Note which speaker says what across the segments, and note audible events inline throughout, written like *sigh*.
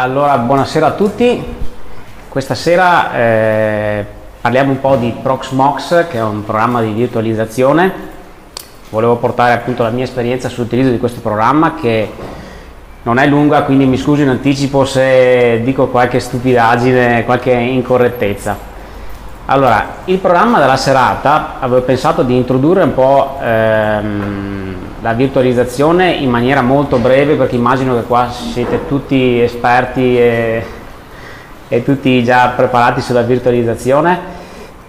Speaker 1: Allora, buonasera a tutti. Questa sera eh, parliamo un po' di Proxmox, che è un programma di virtualizzazione. Volevo portare appunto la mia esperienza sull'utilizzo di questo programma che non è lunga, quindi mi scuso in anticipo se dico qualche stupidaggine, qualche incorrettezza. Allora, il programma della serata avevo pensato di introdurre un po' ehm, la virtualizzazione in maniera molto breve perché immagino che qua siete tutti esperti e, e tutti già preparati sulla virtualizzazione.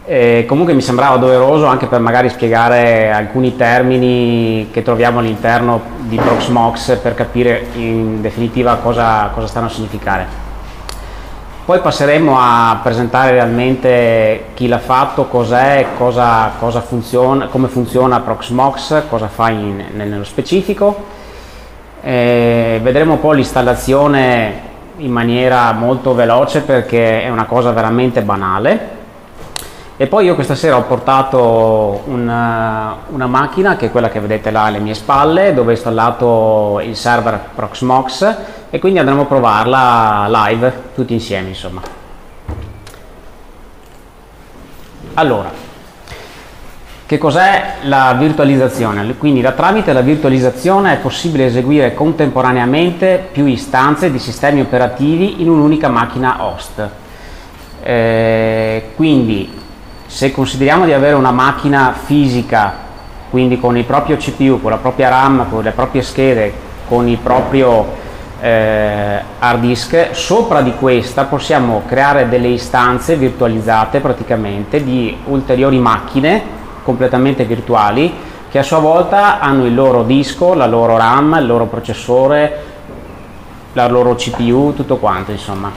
Speaker 1: E comunque mi sembrava doveroso anche per magari spiegare alcuni termini che troviamo all'interno di Proxmox per capire in definitiva cosa, cosa stanno a significare. Poi passeremo a presentare realmente chi l'ha fatto, cos'è, cosa, cosa funziona, come funziona Proxmox, cosa fa in, nello specifico. E vedremo un po' l'installazione in maniera molto veloce perché è una cosa veramente banale. E poi io questa sera ho portato una, una, macchina che è quella che vedete là alle mie spalle dove ho installato il server Proxmox e quindi andremo a provarla live tutti insieme insomma allora che cos'è la virtualizzazione? Quindi da tramite la virtualizzazione è possibile eseguire contemporaneamente più istanze di sistemi operativi in un'unica macchina host. Eh, quindi se consideriamo di avere una macchina fisica, quindi con il proprio CPU, con la propria RAM, con le proprie schede, con il proprio eh, hard disk, sopra di questa possiamo creare delle istanze virtualizzate praticamente di ulteriori macchine completamente virtuali che a sua volta hanno il loro disco, la loro RAM, il loro processore, la loro CPU, tutto quanto insomma.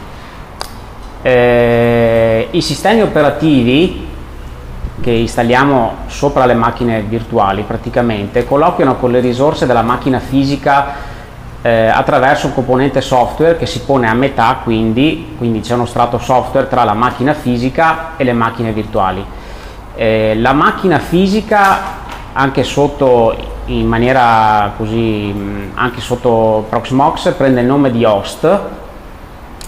Speaker 1: Eh, I sistemi operativi che installiamo sopra le macchine virtuali praticamente colloquiano con le risorse della macchina fisica eh, attraverso un componente software che si pone a metà, quindi, quindi c'è uno strato software tra la macchina fisica e le macchine virtuali. Eh, la macchina fisica anche sotto in maniera così anche sotto Proxmox prende il nome di host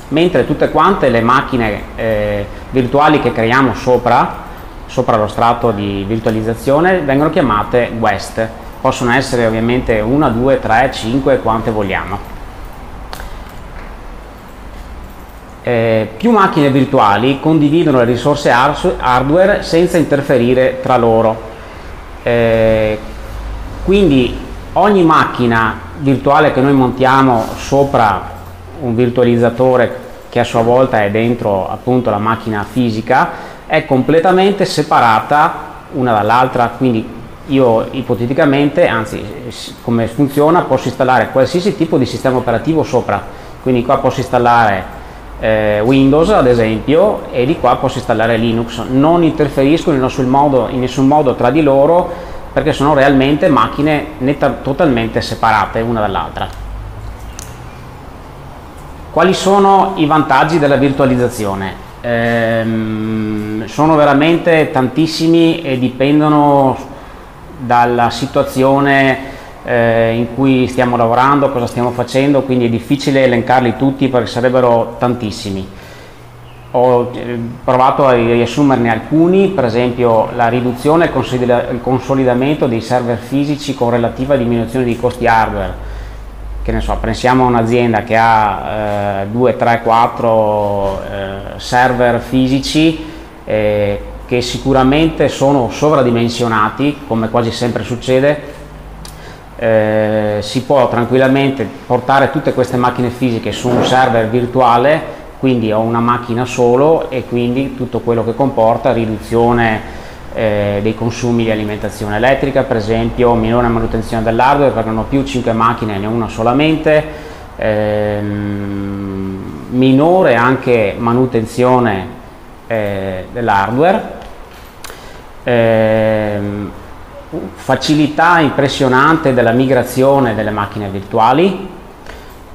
Speaker 1: mentre tutte quante le macchine eh, virtuali che creiamo sopra sopra lo strato di virtualizzazione vengono chiamate guest possono essere ovviamente 1, 2, 3, 5, quante vogliamo. Eh, più macchine virtuali condividono le risorse hardware senza interferire tra loro. Eh, quindi ogni macchina virtuale che noi montiamo sopra un virtualizzatore che a sua volta è dentro appunto la macchina fisica è completamente separata una dall'altra, quindi io ipoteticamente, anzi come funziona, posso installare qualsiasi tipo di sistema operativo sopra, quindi qua posso installare eh, Windows ad esempio e di qua posso installare Linux, non interferisco in nessun modo, in nessun modo tra di loro perché sono realmente macchine netta, totalmente separate una dall'altra. Quali sono i vantaggi della virtualizzazione? Ehm, sono veramente tantissimi e dipendono dalla situazione eh, in cui stiamo lavorando, cosa stiamo facendo, quindi è difficile elencarli tutti perché sarebbero tantissimi. Ho eh, provato a riassumerne alcuni, per esempio la riduzione e il consolidamento dei server fisici con relativa diminuzione dei costi hardware. Che ne so, pensiamo a un'azienda che ha 2, 3, 4 server fisici eh, che sicuramente sono sovradimensionati, come quasi sempre succede, eh, si può tranquillamente portare tutte queste macchine fisiche su un server virtuale, quindi ho una macchina solo e quindi tutto quello che comporta riduzione eh, dei consumi di alimentazione elettrica, per esempio minore manutenzione dell'hardware perché non ho più 5 macchine, ne una solamente, ehm, minore anche manutenzione eh, dell'hardware, eh, facilità impressionante della migrazione delle macchine virtuali.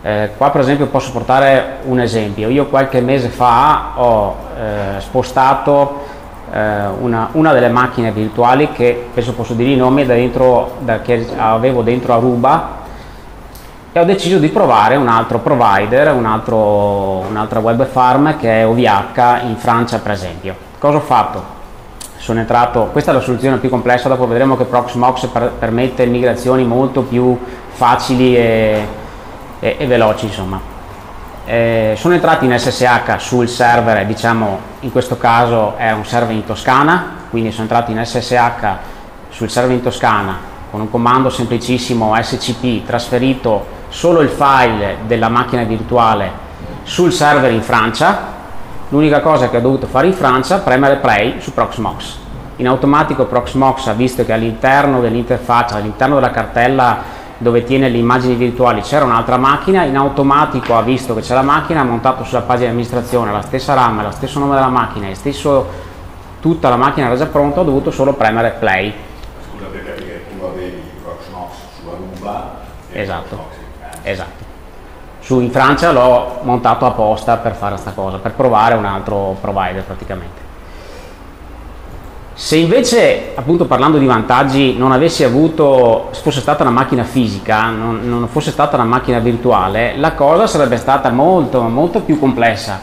Speaker 1: Eh, qua per esempio posso portare un esempio, io qualche mese fa ho eh, spostato eh, una, una, delle macchine virtuali che penso posso dire i nomi da dentro, da, che avevo dentro Aruba e ho deciso di provare un altro provider, un'altra web farm che è OVH in Francia per esempio. Cosa ho fatto? Sono entrato, questa è la soluzione più complessa, dopo vedremo che Proxmox per, permette migrazioni molto più facili e, e, e veloci insomma. Eh, sono entrati in SSH sul server, diciamo in questo caso è un server in Toscana, quindi sono entrati in SSH sul server in Toscana con un comando semplicissimo scp trasferito solo il file della macchina virtuale sul server in Francia, l'unica cosa che ho dovuto fare in Francia è premere play su Proxmox. In automatico Proxmox ha visto che all'interno dell'interfaccia, all'interno della cartella dove tiene le immagini virtuali c'era un'altra macchina, in automatico ha visto che c'è la macchina, ha montato sulla pagina di amministrazione la stessa RAM, lo stesso nome della macchina e stesso, tutta la macchina era già pronta, ho dovuto solo premere play.
Speaker 2: Scusa per capire, tu avevi Proxmox su Aruba
Speaker 1: e esatto. Proxmox Esatto. Su, in Francia l'ho montato apposta per fare questa cosa, per provare un altro provider praticamente. Se invece, appunto parlando di vantaggi, non avessi avuto, fosse stata una macchina fisica, non, non fosse stata una macchina virtuale, la cosa sarebbe stata molto, molto più complessa.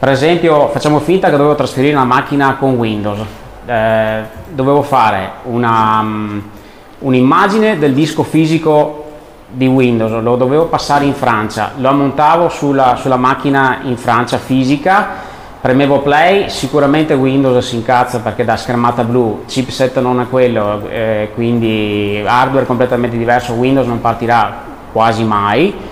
Speaker 1: Per esempio, facciamo finta che dovevo trasferire una macchina con Windows, eh, dovevo fare una, um, un'immagine del disco fisico di Windows, lo dovevo passare in Francia, lo montavo sulla, sulla macchina in Francia fisica, premevo play, sicuramente Windows si incazza perché da schermata blu, chipset non è quello, eh, quindi hardware completamente diverso, Windows non partirà quasi mai.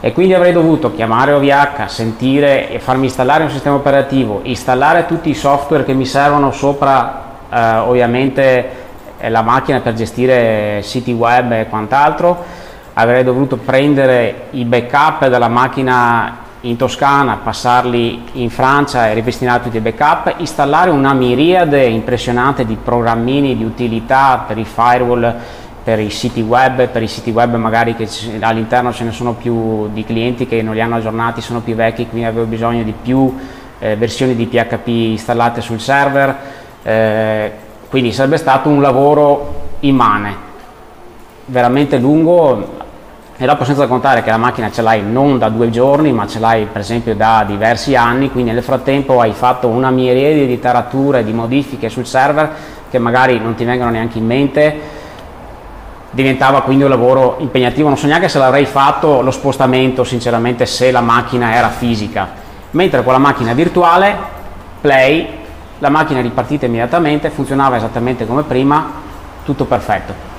Speaker 1: E quindi avrei dovuto chiamare OVH, sentire e farmi installare un sistema operativo, installare tutti i software che mi servono sopra eh, ovviamente eh, la macchina per gestire siti web e quant'altro avrei dovuto prendere i backup dalla macchina in Toscana, passarli in Francia e ripristinare tutti i backup, installare una miriade impressionante di programmini di utilità per i firewall, per i siti web, per i siti web magari che all'interno ce ne sono più di clienti che non li hanno aggiornati, sono più vecchi, quindi avevo bisogno di più eh, versioni di PHP installate sul server, eh, quindi sarebbe stato un lavoro immane veramente lungo e dopo senza contare che la macchina ce l'hai non da due giorni ma ce l'hai per esempio da diversi anni quindi nel frattempo hai fatto una miriade di tarature di modifiche sul server che magari non ti vengono neanche in mente. Diventava quindi un lavoro impegnativo. Non so neanche se l'avrei fatto lo spostamento sinceramente se la macchina era fisica. Mentre con la macchina virtuale play la macchina è ripartita immediatamente funzionava esattamente come prima tutto perfetto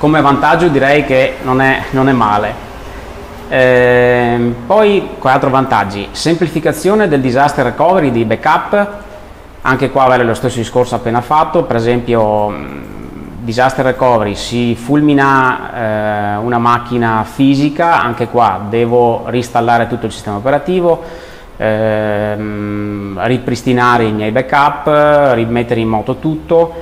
Speaker 1: come vantaggio direi che non è, non è male. Eh, poi quattro vantaggi, semplificazione del disaster recovery di backup, anche qua vale lo stesso discorso appena fatto, per esempio disaster recovery si fulmina eh, una macchina fisica, anche qua devo reinstallare tutto il sistema operativo, ehm, ripristinare i miei backup, rimettere in moto tutto,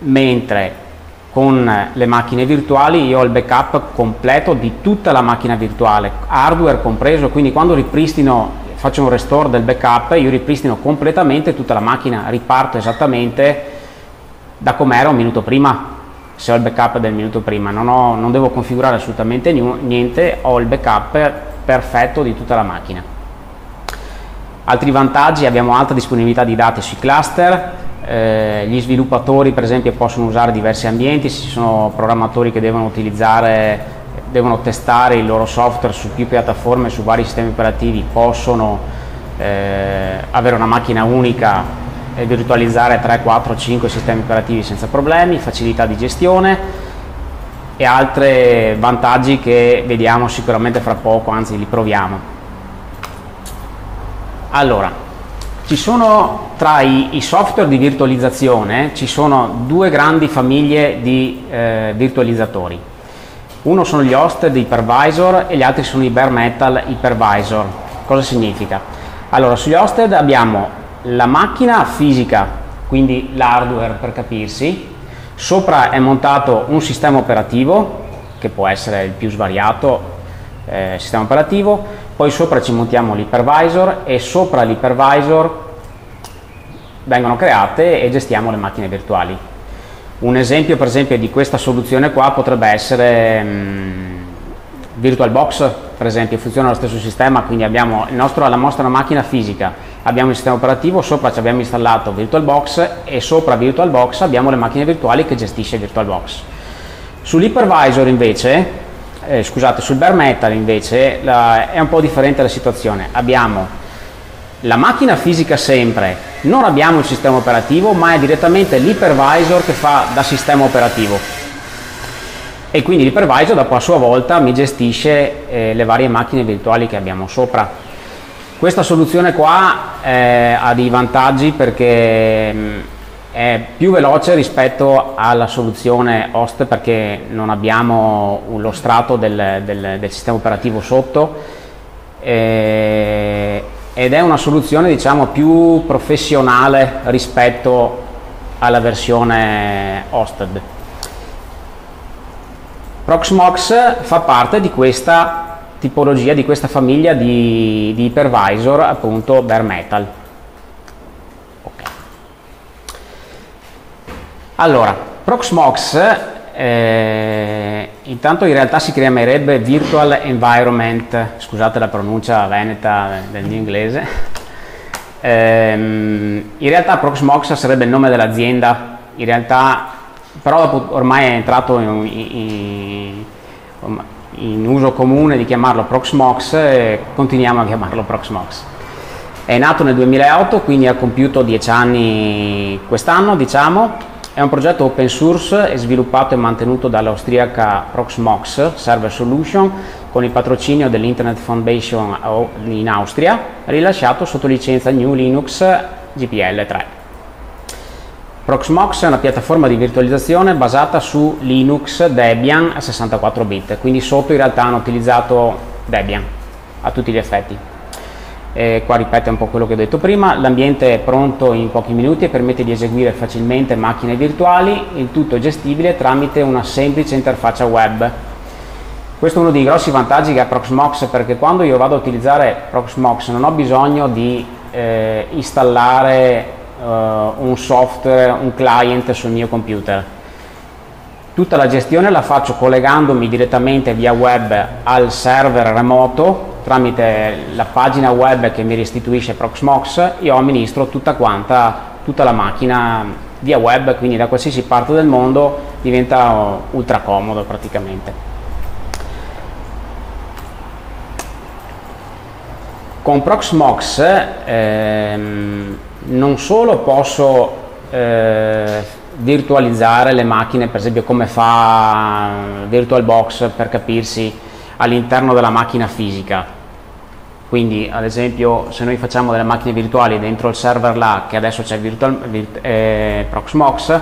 Speaker 1: mentre con le macchine virtuali io ho il backup completo di tutta la macchina virtuale, hardware compreso, quindi quando ripristino, faccio un restore del backup, io ripristino completamente tutta la macchina, riparto esattamente da com'era un minuto prima, se ho il backup del minuto prima, non, ho, non devo configurare assolutamente niente, ho il backup perfetto di tutta la macchina. Altri vantaggi, abbiamo alta disponibilità di dati sui cluster, eh, gli sviluppatori per esempio possono usare diversi ambienti, ci sono programmatori che devono utilizzare devono testare il loro software su più piattaforme, su vari sistemi operativi, possono eh, avere una macchina unica e virtualizzare 3, 4, 5 sistemi operativi senza problemi, facilità di gestione e altri vantaggi che vediamo sicuramente fra poco, anzi li proviamo. Allora, ci sono tra i, i, software di virtualizzazione, ci sono due grandi famiglie di eh, virtualizzatori. Uno sono gli hosted hypervisor e gli altri sono i bare metal hypervisor. Cosa significa? Allora, sugli hosted abbiamo la macchina fisica, quindi l'hardware per capirsi, sopra è montato un sistema operativo, che può essere il più svariato eh, sistema operativo, poi sopra ci montiamo l'hypervisor e sopra l'hypervisor vengono create e gestiamo le macchine virtuali. Un esempio per esempio di questa soluzione qua potrebbe essere mh, VirtualBox, per esempio, funziona lo stesso sistema, quindi abbiamo nostro, la nostra macchina fisica, abbiamo il sistema operativo, sopra ci abbiamo installato VirtualBox e sopra VirtualBox abbiamo le macchine virtuali che gestisce VirtualBox. Sull'hypervisor invece, eh, scusate, sul bare metal invece la, è un po' differente la situazione. Abbiamo la macchina fisica sempre, non abbiamo il sistema operativo, ma è direttamente l'hypervisor che fa da sistema operativo. E quindi l'hypervisor dopo a sua volta mi gestisce eh, le varie macchine virtuali che abbiamo sopra. Questa soluzione qua eh, ha dei vantaggi perché mh, mm, è più veloce rispetto alla soluzione host perché non abbiamo lo strato del, del, del sistema operativo sotto. Eh, ed è una soluzione diciamo più professionale rispetto alla versione hosted. Proxmox fa parte di questa tipologia, di questa famiglia di, di hypervisor appunto bare metal. Allora, Proxmox eh, intanto in realtà si chiamerebbe Virtual Environment, scusate la pronuncia veneta del mio inglese. Eh, in realtà Proxmox sarebbe il nome dell'azienda, in realtà però ormai è entrato in, in, in uso comune di chiamarlo Proxmox e continuiamo a chiamarlo Proxmox. È nato nel 2008, quindi ha compiuto 10 anni quest'anno, diciamo, è un progetto open source sviluppato e mantenuto dall'austriaca Proxmox Server Solution con il patrocinio dell'Internet Foundation in Austria, rilasciato sotto licenza GNU Linux GPL 3. Proxmox è una piattaforma di virtualizzazione basata su Linux Debian a 64 bit, quindi sotto in realtà hanno utilizzato Debian a tutti gli effetti eh, qua ripete un po' quello che ho detto prima, l'ambiente è pronto in pochi minuti e permette di eseguire facilmente macchine virtuali, il tutto gestibile tramite una semplice interfaccia web. Questo è uno dei grossi vantaggi che ha Proxmox perché quando io vado a utilizzare Proxmox non ho bisogno di eh, installare eh, un software, un client sul mio computer. Tutta la gestione la faccio collegandomi direttamente via web al server remoto tramite la pagina web che mi restituisce Proxmox io amministro tutta quanta, tutta la macchina via web, quindi da qualsiasi parte del mondo diventa ultra comodo praticamente. Con Proxmox ehm, non solo posso eh, virtualizzare le macchine, per esempio come fa VirtualBox per capirsi all'interno della macchina fisica, quindi ad esempio se noi facciamo delle macchine virtuali dentro il server là che adesso c'è Virtual, Virt, eh, Proxmox,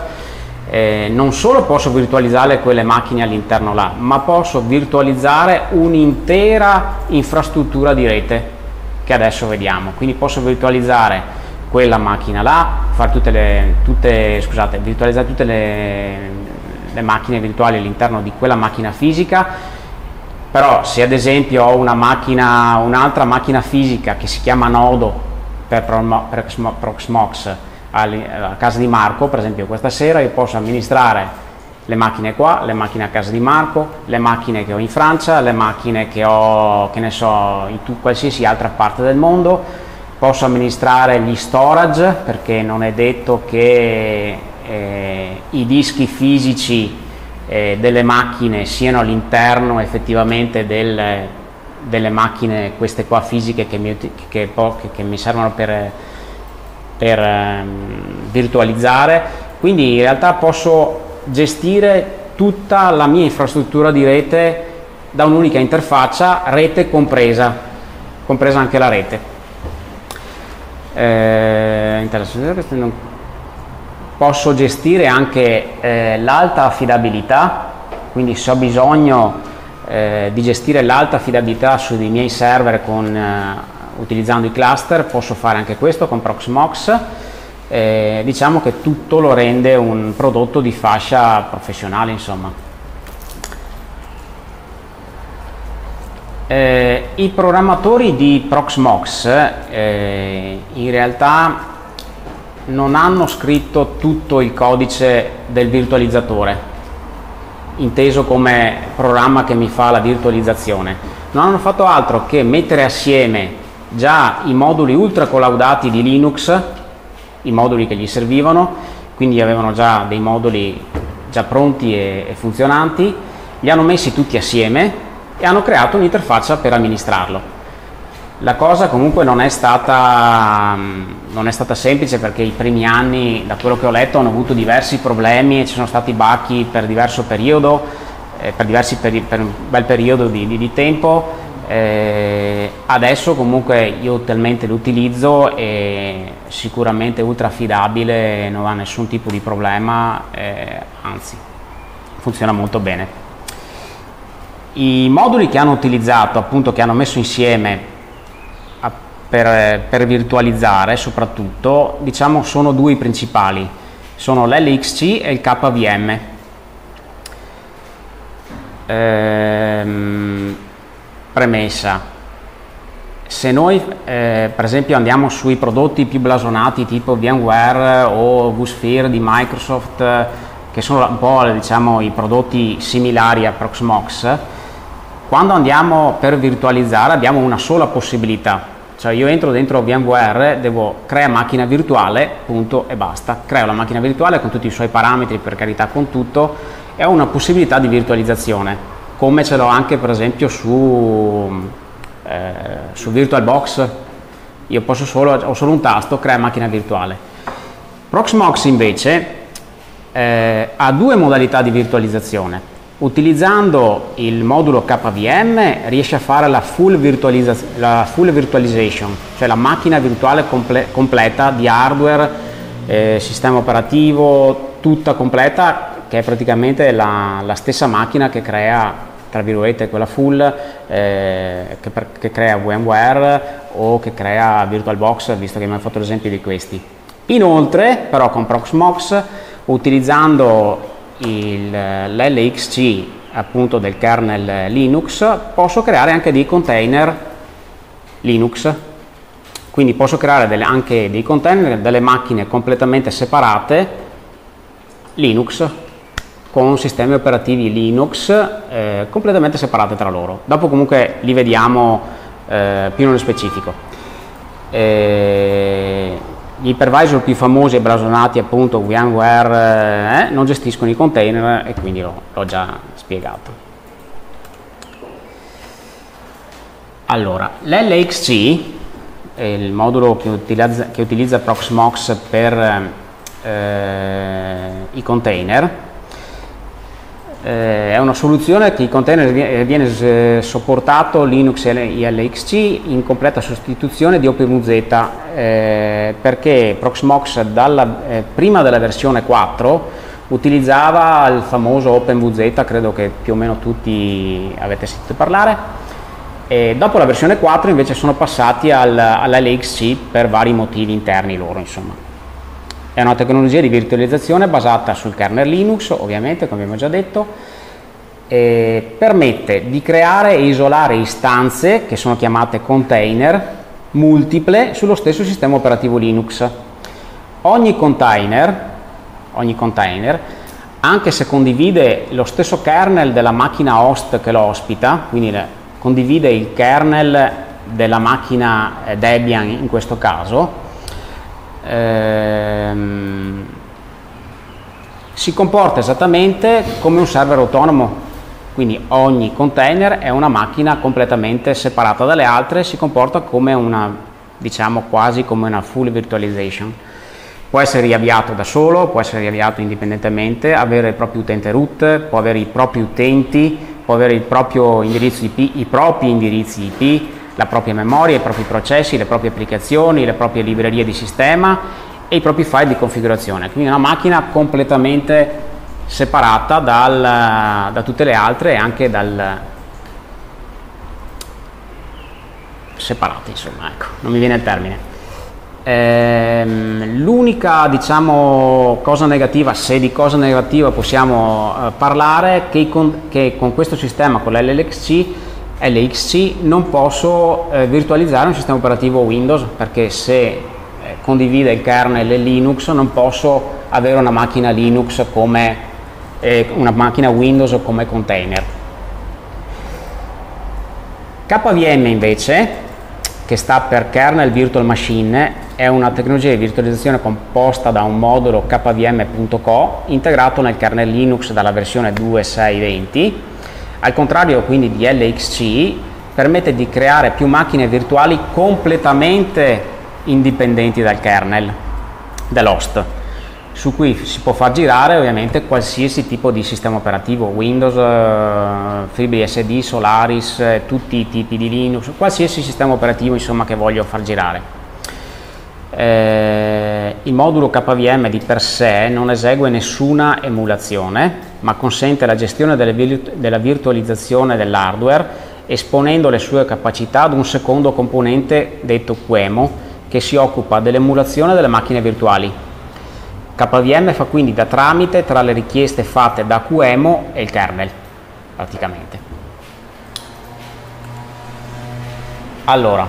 Speaker 1: eh, non solo posso virtualizzare quelle macchine all'interno là, ma posso virtualizzare un'intera infrastruttura di rete che adesso vediamo. Quindi posso virtualizzare quella macchina là, fare tutte le, tutte, scusate, virtualizzare tutte le, le macchine virtuali all'interno di quella macchina fisica però se ad esempio ho una macchina, un'altra macchina fisica che si chiama Nodo per, Proxmox a casa di Marco, per esempio questa sera io posso amministrare le macchine qua, le macchine a casa di Marco, le macchine che ho in Francia, le macchine che ho, che ne so, in qualsiasi altra parte del mondo, posso amministrare gli storage perché non è detto che eh, i dischi fisici eh, delle macchine siano all'interno effettivamente del, delle macchine queste qua fisiche che mi, che, che, che mi servono per, per um, virtualizzare. Quindi in realtà posso gestire tutta la mia infrastruttura di rete da un'unica interfaccia rete compresa compresa anche la rete. Eh, posso gestire anche eh, l'alta affidabilità, quindi se ho bisogno eh, di gestire l'alta affidabilità sui miei server con, eh, utilizzando i cluster, posso fare anche questo con Proxmox. Eh, diciamo che tutto lo rende un prodotto di fascia professionale, insomma. Eh, I programmatori di Proxmox eh, in realtà non hanno scritto tutto il codice del virtualizzatore, inteso come programma che mi fa la virtualizzazione. Non hanno fatto altro che mettere assieme già i moduli ultra collaudati di Linux, i moduli che gli servivano, quindi avevano già dei moduli già pronti e, funzionanti, li hanno messi tutti assieme e hanno creato un'interfaccia per amministrarlo. La cosa comunque non è, stata, non è stata semplice perché i primi anni, da quello che ho letto, hanno avuto diversi problemi e ci sono stati bacchi per diverso periodo, eh, per, diversi peri- per un bel periodo di, di, di tempo. Eh, adesso comunque io talmente lo utilizzo e sicuramente ultra affidabile, non ha nessun tipo di problema, eh, anzi funziona molto bene. I moduli che hanno utilizzato, appunto che hanno messo insieme per, per virtualizzare soprattutto, diciamo sono due i principali, sono l'LXC e il KVM. Ehm, premessa, se noi eh, per esempio andiamo sui prodotti più blasonati tipo VMware o vSphere di Microsoft, che sono un po' diciamo, i prodotti similari a Proxmox, quando andiamo per virtualizzare abbiamo una sola possibilità, cioè io entro dentro VMware, devo creare macchina virtuale, punto e basta. Creo la macchina virtuale con tutti i suoi parametri, per carità con tutto, e ho una possibilità di virtualizzazione, come ce l'ho anche per esempio su, eh, su VirtualBox. Io posso solo, ho solo un tasto, crea macchina virtuale. Proxmox invece eh, ha due modalità di virtualizzazione Utilizzando il modulo KVM riesce a fare la full, la full virtualization, cioè la macchina virtuale comple completa di hardware, eh, sistema operativo, tutta completa, che è praticamente la, la stessa macchina che crea, tra virgolette, quella full, eh, che, per, che, crea VMware o che crea VirtualBox, visto che mi hai fatto l'esempio di questi. Inoltre, però con Proxmox, utilizzando l'LXC appunto del kernel Linux, posso creare anche dei container Linux. Quindi posso creare delle, anche dei container, delle macchine completamente separate Linux con sistemi operativi Linux eh, completamente separate tra loro. Dopo comunque li vediamo eh, più nello specifico. Eh, gli hypervisor più famosi e blasonati appunto VMware eh, non gestiscono i container e quindi l'ho già spiegato. Allora, l'LXC, il modulo che utilizza, che utilizza Proxmox per eh, i container, eh, è una soluzione che i container viene eh, sopportato Linux e LXC in completa sostituzione di OpenVZ eh, perché Proxmox dalla, eh, prima della versione 4 utilizzava il famoso OpenVZ, credo che più o meno tutti avete sentito parlare, e dopo la versione 4 invece sono passati al, all'LXC per vari motivi interni loro insomma. È una tecnologia di virtualizzazione basata sul kernel Linux, ovviamente, come abbiamo già detto, e permette di creare e isolare istanze, che sono chiamate container, multiple sullo stesso sistema operativo Linux. Ogni container, ogni container anche se condivide lo stesso kernel della macchina host che lo ospita, quindi condivide il kernel della macchina eh, Debian in questo caso, ehm, si comporta esattamente come un server autonomo, quindi ogni container è una macchina completamente separata dalle altre si comporta come una, diciamo quasi come una full virtualization. Può essere riavviato da solo, può essere riavviato indipendentemente, avere il proprio utente root, può avere i propri utenti, può avere il proprio indirizzo IP, i propri indirizzi IP, la propria memoria, i propri processi, le proprie applicazioni, le proprie librerie di sistema e i propri file di configurazione. Quindi una macchina completamente separata dal, da tutte le altre e anche dal separate insomma ecco non mi viene il termine ehm, l'unica diciamo cosa negativa se di cosa negativa possiamo eh, parlare che con, che con questo sistema con l'LXC LXC non posso eh, virtualizzare un sistema operativo Windows perché se eh, condivide il kernel e Linux, non posso avere una macchina Linux come eh, una macchina Windows come container. KVM invece, che sta per Kernel Virtual Machine, è una tecnologia di virtualizzazione composta da un modulo kvm.co integrato nel kernel Linux dalla versione 2.6.20. Al contrario quindi di LXC, permette di creare più macchine virtuali completamente indipendenti dal kernel, dell'host, su cui si può far girare ovviamente qualsiasi tipo di sistema operativo, Windows, eh, FreeBSD, Solaris, eh, tutti i tipi di Linux, qualsiasi sistema operativo insomma che voglio far girare. Eh, il modulo KVM di per sé non esegue nessuna emulazione, ma consente la gestione della virtualizzazione dell'hardware esponendo le sue capacità ad un secondo componente detto QEMO che si occupa dell'emulazione delle macchine virtuali. KVM fa quindi da tramite tra le richieste fatte da QEMO e il kernel, praticamente. Allora,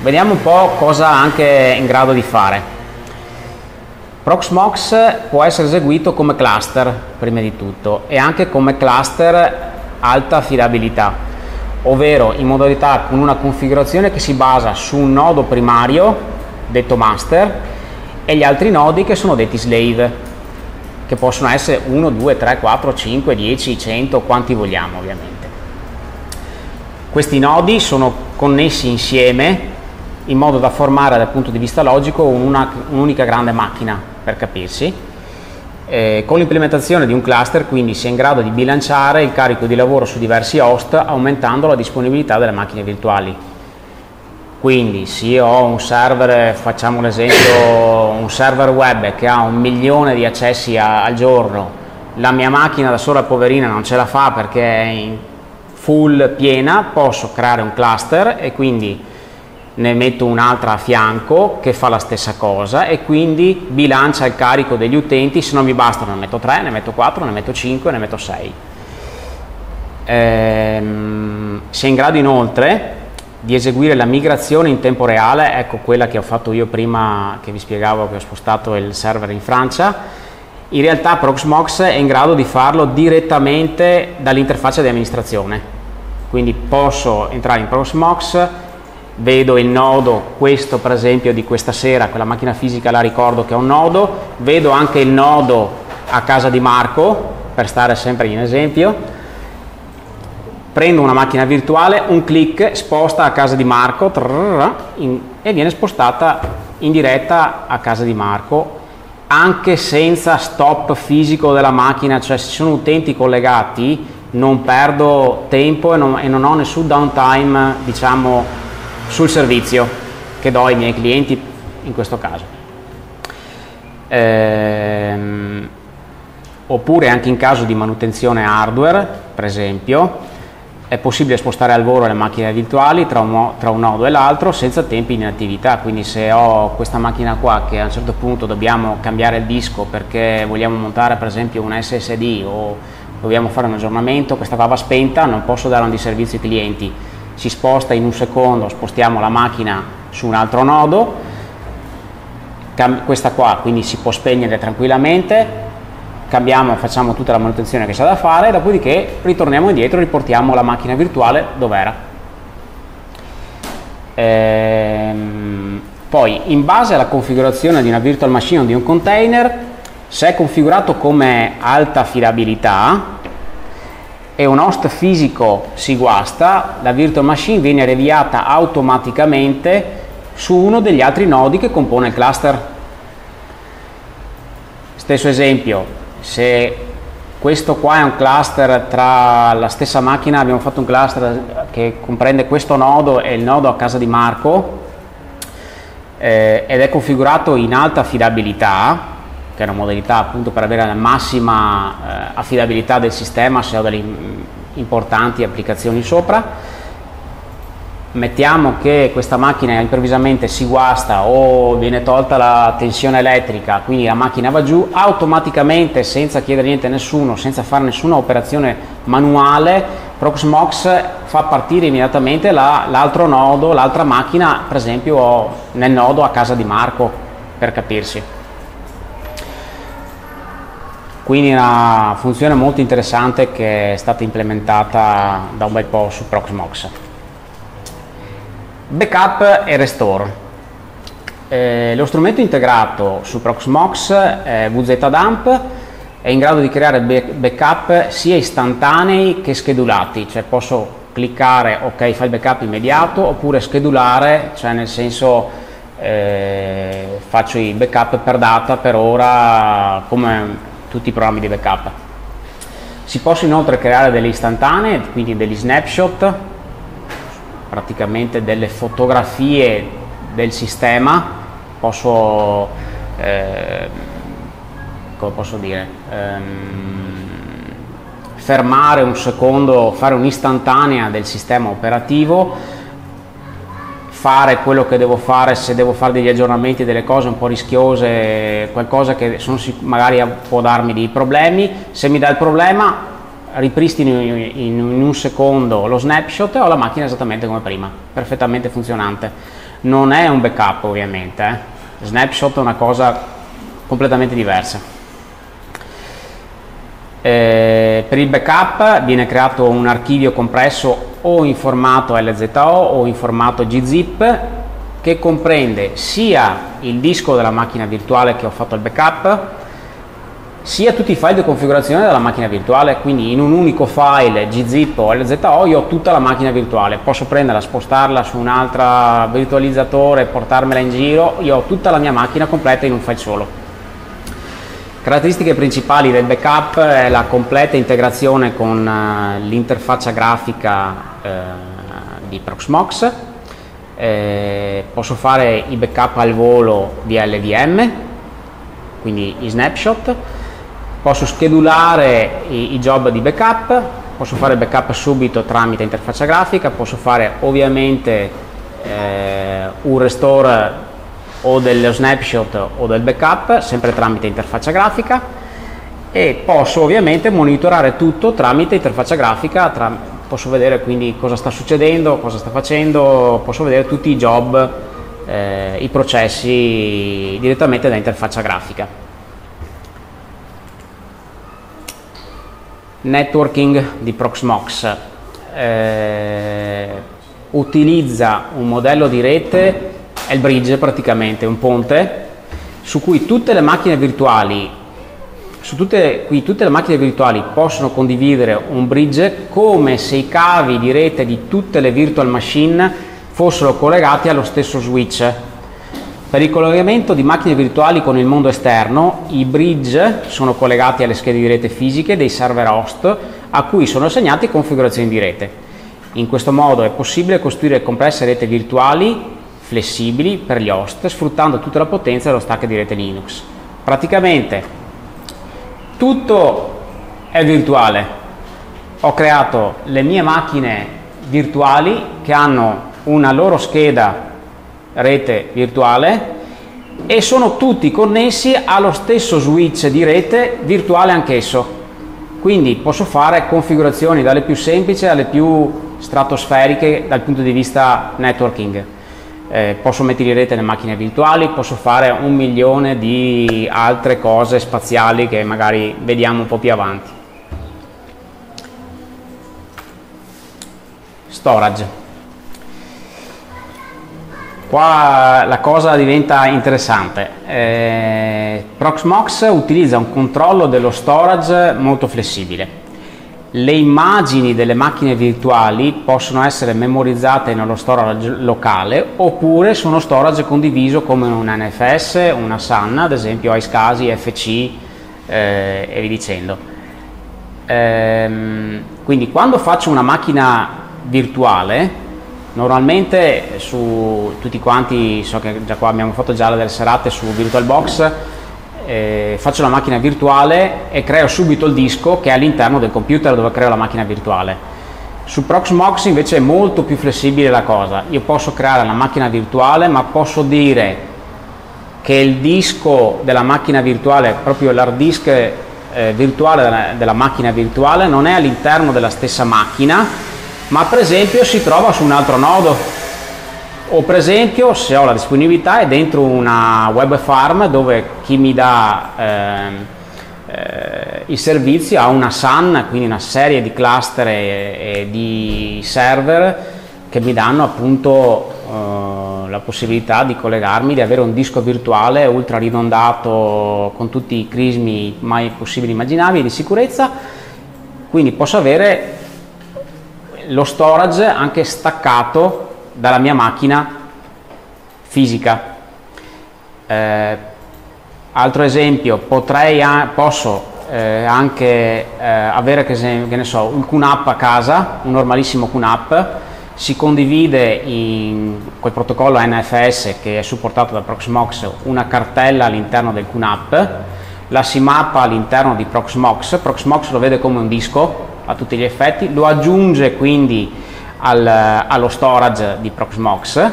Speaker 1: vediamo un po' cosa anche in grado di fare. Proxmox può essere eseguito come cluster, prima di tutto, e anche come cluster alta affidabilità ovvero in modalità con una configurazione che si basa su un nodo primario, detto master, e gli altri nodi che sono detti slave, che possono essere 1, 2, 3, 4, 5, 10, 100, quanti vogliamo ovviamente. Questi nodi sono connessi insieme in modo da formare dal punto di vista logico un'unica grande macchina, per capirsi, eh, con l'implementazione di un cluster quindi si è in grado di bilanciare il carico di lavoro su diversi host aumentando la disponibilità delle macchine virtuali. Quindi se io ho un server, facciamo l'esempio, un server web che ha un milione di accessi a, al giorno, la mia macchina da sola poverina non ce la fa perché è in full piena, posso creare un cluster e quindi ne metto un'altra a fianco che fa la stessa cosa e quindi bilancia il carico degli utenti, se non mi bastano ne metto 3, ne metto 4, ne metto 5, ne metto 6. Ehm, è in grado inoltre di eseguire la migrazione in tempo reale, ecco quella che ho fatto io prima che vi spiegavo che ho spostato il server in Francia, in realtà Proxmox è in grado di farlo direttamente dall'interfaccia di amministrazione, quindi posso entrare in Proxmox, vedo il nodo, questo per esempio di questa sera, quella macchina fisica la ricordo che è un nodo, vedo anche il nodo a casa di Marco, per stare sempre in esempio, prendo una macchina virtuale, un clic, sposta a casa di Marco in, e viene spostata in diretta a casa di Marco. Anche senza stop fisico della macchina, cioè se sono utenti collegati non perdo tempo e non, e non ho nessun downtime diciamo sul servizio che do ai miei clienti in questo caso. Ehm, oppure anche in caso di manutenzione hardware, per esempio, è possibile spostare al volo le macchine virtuali tra un, tra un nodo e l'altro senza tempi in attività, quindi se ho questa macchina qua che a un certo punto dobbiamo cambiare il disco perché vogliamo montare per esempio un SSD o dobbiamo fare un aggiornamento, questa qua va spenta, non posso dare un di servizio ai clienti, si sposta in un secondo, spostiamo la macchina su un altro nodo, questa qua quindi si può spegnere tranquillamente, cambiamo, facciamo tutta la manutenzione che c'è da fare, dopodiché ritorniamo indietro e riportiamo la macchina virtuale dove era. Ehm, poi, in base alla configurazione di una virtual machine o di un container, se è configurato come alta affidabilità, e un host fisico si guasta, la virtual machine viene rinviata automaticamente su uno degli altri nodi che compone il cluster. Stesso esempio, se questo qua è un cluster tra la stessa macchina, abbiamo fatto un cluster che comprende questo nodo e il nodo a casa di Marco eh, ed è configurato in alta affidabilità, che è una modalità appunto per avere la massima eh, affidabilità del sistema se ho delle importanti applicazioni sopra. Mettiamo che questa macchina improvvisamente si guasta o viene tolta la tensione elettrica, quindi la macchina va giù, automaticamente senza chiedere niente a nessuno, senza fare nessuna operazione manuale, Proxmox fa partire immediatamente l'altro la, nodo, l'altra macchina, per esempio nel nodo a casa di Marco per capirsi. Quindi una funzione molto interessante che è stata implementata da un bel po' su Proxmox. Backup e restore. Eh, lo strumento integrato su Proxmox eh, WZDump è in grado di creare backup sia istantanei che schedulati, cioè posso cliccare ok fai il backup immediato oppure schedulare, cioè nel senso eh, faccio i backup per data, per ora, come tutti i programmi di backup. Si possono inoltre creare delle istantanee, quindi degli snapshot, praticamente delle fotografie del sistema, posso, eh, come posso dire, ehm, fermare un secondo, fare un'istantanea del sistema operativo fare quello che devo fare se devo fare degli aggiornamenti, delle cose un po' rischiose, qualcosa che sono, magari può darmi dei problemi, se mi dà il problema ripristino in un secondo lo snapshot e ho la macchina esattamente come prima, perfettamente funzionante. Non è un backup ovviamente, eh. snapshot è una cosa completamente diversa. Eh, per il backup viene creato un archivio compresso o in formato LZO o in formato gzip che comprende sia il disco della macchina virtuale che ho fatto il backup sia tutti i file di configurazione della macchina virtuale, quindi in un unico file gzip o LZO io ho tutta la macchina virtuale, posso prenderla, spostarla su un altro virtualizzatore, portarmela in giro, io ho tutta la mia macchina completa in un file solo. Caratteristiche principali del backup è la completa integrazione con uh, l'interfaccia grafica di Proxmox, eh, posso fare i backup al volo via LVM, quindi i snapshot, posso schedulare i, i job di backup, posso fare backup subito tramite interfaccia grafica, posso fare ovviamente eh, un restore o dello snapshot o del backup sempre tramite interfaccia grafica. E posso ovviamente monitorare tutto tramite interfaccia grafica, tra, posso vedere quindi cosa sta succedendo, cosa sta facendo, posso vedere tutti i job, eh, i processi direttamente da interfaccia grafica. Networking di Proxmox eh, utilizza un modello di rete è il bridge praticamente, un ponte su cui tutte le macchine virtuali su tutte, qui tutte le macchine virtuali possono condividere un bridge come se i cavi di rete di tutte le virtual machine fossero collegati allo stesso switch. Per il collegamento di macchine virtuali con il mondo esterno, i bridge sono collegati alle schede di rete fisiche dei server host a cui sono assegnate configurazioni di rete. In questo modo è possibile costruire complesse reti virtuali flessibili per gli host sfruttando tutta la potenza dello stack di rete Linux. Praticamente tutto è virtuale. Ho creato le mie macchine virtuali che hanno una loro scheda rete virtuale e sono tutti connessi allo stesso switch di rete virtuale anch'esso. Quindi posso fare configurazioni dalle più semplici alle più stratosferiche dal punto di vista networking eh, posso mettere in rete le macchine virtuali, posso fare un milione di altre cose spaziali che magari vediamo un po' più avanti. Storage. Qua la cosa diventa interessante. Eh, Proxmox utilizza un controllo dello storage molto flessibile le immagini delle macchine virtuali possono essere memorizzate nello storage locale oppure sono storage condiviso come un NFS, una SAN, ad esempio iSCSI, FC eh, e via dicendo. Ehm, quindi quando faccio una macchina virtuale, normalmente su tutti quanti, so che già qua abbiamo fatto già delle serate su VirtualBox, eh, faccio la macchina virtuale e creo subito il disco che è all'interno del computer dove creo la macchina virtuale. Su Proxmox invece è molto più flessibile la cosa, io posso creare la macchina virtuale ma posso dire che il disco della macchina virtuale, proprio l'hard disk eh, virtuale della, della macchina virtuale non è all'interno della stessa macchina ma per esempio si trova su un altro nodo o per esempio se ho la disponibilità è dentro una web farm dove chi mi dà ehm, eh, i servizi ha una SAN, quindi una serie di cluster e, e di server che mi danno appunto eh, la possibilità di collegarmi, di avere un disco virtuale ultra ridondato con tutti i crismi mai possibili immaginabili di sicurezza, quindi posso avere lo storage anche staccato dalla mia macchina fisica. Eh, altro esempio, potrei, posso eh, anche eh, avere che, che ne so, un QNAP a casa, un normalissimo QNAP, si condivide in quel protocollo NFS che è supportato da Proxmox una cartella all'interno del QNAP, la si mappa all'interno di Proxmox, Proxmox lo vede come un disco a tutti gli effetti, lo aggiunge quindi al, allo storage di Proxmox,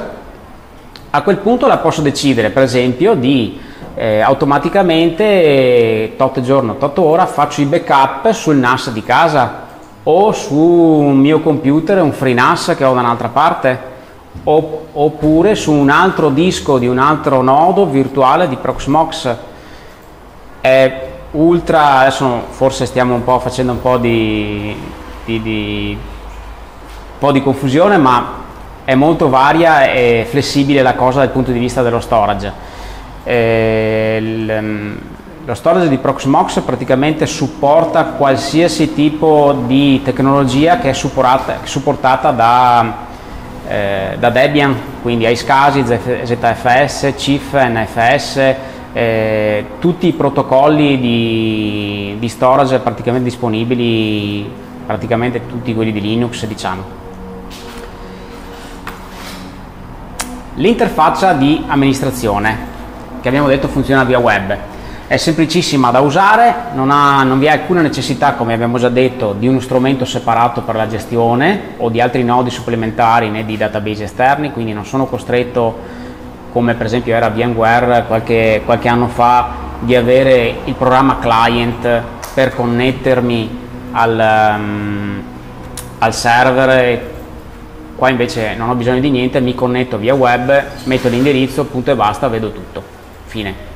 Speaker 1: a quel punto la posso decidere per esempio di eh, automaticamente tot giorno, tot ora faccio i backup sul NAS di casa o su un mio computer, un FreeNAS che ho da un'altra parte oppure su un altro disco di un altro nodo virtuale di Proxmox. È ultra, adesso forse stiamo un po' facendo un po' di, di, di, po' di confusione, ma è molto varia e flessibile la cosa dal punto di vista dello storage. Eh, il, lo storage di Proxmox praticamente supporta qualsiasi tipo di tecnologia che è supportata, supportata da, eh, da, Debian, quindi iSCSI, ZFS, CIF, NFS, eh, tutti i protocolli di, di, storage praticamente disponibili, praticamente tutti quelli di Linux diciamo. L'interfaccia di amministrazione, che abbiamo detto funziona via web. È semplicissima da usare, non, ha, non, vi è alcuna necessità, come abbiamo già detto, di uno strumento separato per la gestione o di altri nodi supplementari né di database esterni, quindi non sono costretto, come per esempio era VMware qualche, qualche anno fa, di avere il programma client per connettermi al, um, al server qua invece non ho bisogno di niente, mi connetto via web, metto l'indirizzo, punto e basta, vedo tutto. Fine.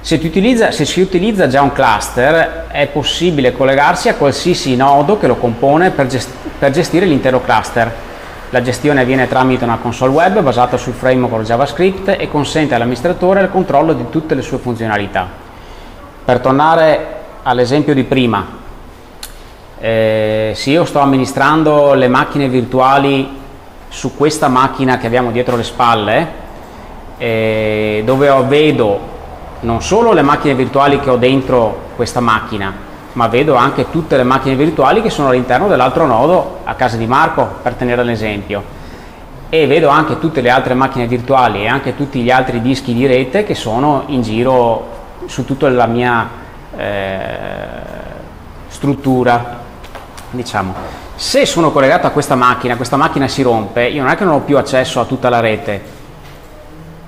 Speaker 1: Se, utilizza, se, si utilizza già un cluster è possibile collegarsi a qualsiasi nodo che lo compone per, gest per gestire l'intero cluster. La gestione avviene tramite una console web basata sul framework JavaScript e consente all'amministratore il controllo di tutte le sue funzionalità. Per tornare all'esempio di prima, eh, se io sto amministrando le macchine virtuali su questa macchina che abbiamo dietro le spalle, eh, dove vedo non solo le macchine virtuali che ho dentro questa macchina, ma vedo anche tutte le macchine virtuali che sono all'interno dell'altro nodo a casa di Marco, per tenere l'esempio. E vedo anche tutte le altre macchine virtuali e anche tutti gli altri dischi di rete che sono in giro su tutta la mia eh, struttura. Diciamo. Se sono collegato a questa macchina, questa macchina si rompe, io non è che non ho più accesso a tutta la rete,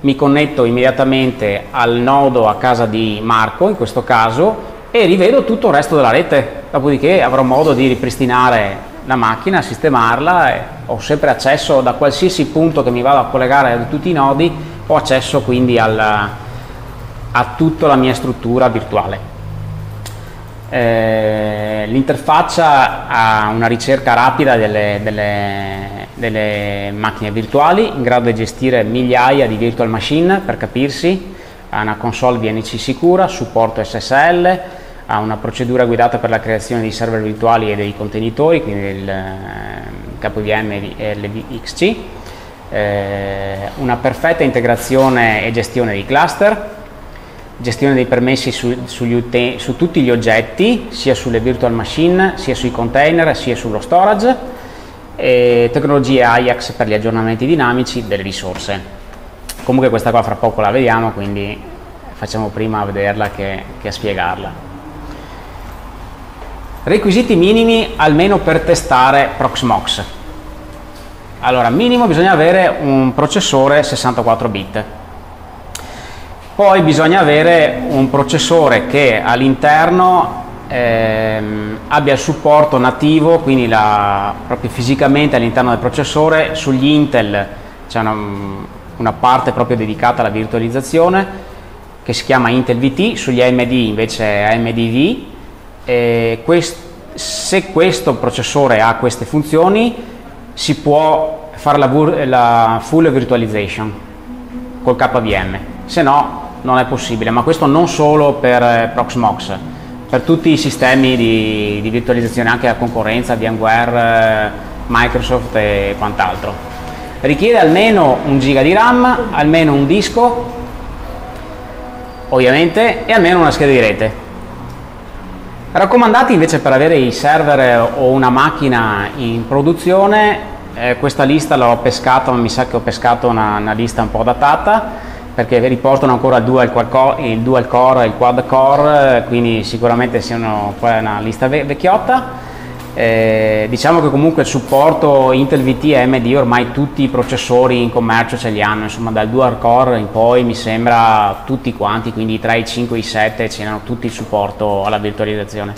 Speaker 1: mi connetto immediatamente al nodo a casa di Marco in questo caso e rivedo tutto il resto della rete, dopodiché avrò modo di ripristinare la macchina, sistemarla e ho sempre accesso da qualsiasi punto che mi vado a collegare a tutti i nodi, ho accesso quindi al, a tutta la mia struttura virtuale. Eh, l'interfaccia ha una ricerca rapida delle, delle, delle, macchine virtuali in grado di gestire migliaia di virtual machine per capirsi, ha una console VNC sicura, supporto SSL, ha una procedura guidata per la creazione di server virtuali e dei contenitori, quindi il eh, KVM e l'XC, eh, una perfetta integrazione e gestione dei cluster, gestione dei permessi su, su, tutti gli oggetti, sia sulle virtual machine, sia sui container, sia sullo storage, e tecnologie Ajax per gli aggiornamenti dinamici delle risorse. Comunque questa qua fra poco la vediamo, quindi facciamo prima a vederla che, che a spiegarla. Requisiti minimi almeno per testare Proxmox. Allora, minimo bisogna avere un processore 64 bit, poi bisogna avere un processore che all'interno ehm, abbia il supporto nativo, quindi la, proprio fisicamente all'interno del processore, sugli Intel c'è una, una parte proprio dedicata alla virtualizzazione che si chiama Intel VT, sugli AMD invece è AMD V. Quest, se questo processore ha queste funzioni si può fare la, la full virtualization col KVM, se no non è possibile, ma questo non solo per eh, Proxmox, per tutti i sistemi di, di virtualizzazione anche a concorrenza, VMware, eh, Microsoft e quant'altro. Richiede almeno un giga di RAM, almeno un disco, ovviamente, e almeno una scheda di rete. Raccomandati invece per avere i server o una macchina in produzione, eh, questa lista l'ho pescata, ma mi sa che ho pescato una, una lista un po' datata, perché riportano ancora il dual, core, il dual core e il quad core, quindi sicuramente siano una lista vecchiotta. Eh, diciamo che comunque il supporto Intel VT e AMD ormai tutti i processori in commercio ce li hanno, insomma dal dual core in poi mi sembra tutti quanti, quindi 3, i 5, i 7 ce hanno tutti il supporto alla virtualizzazione.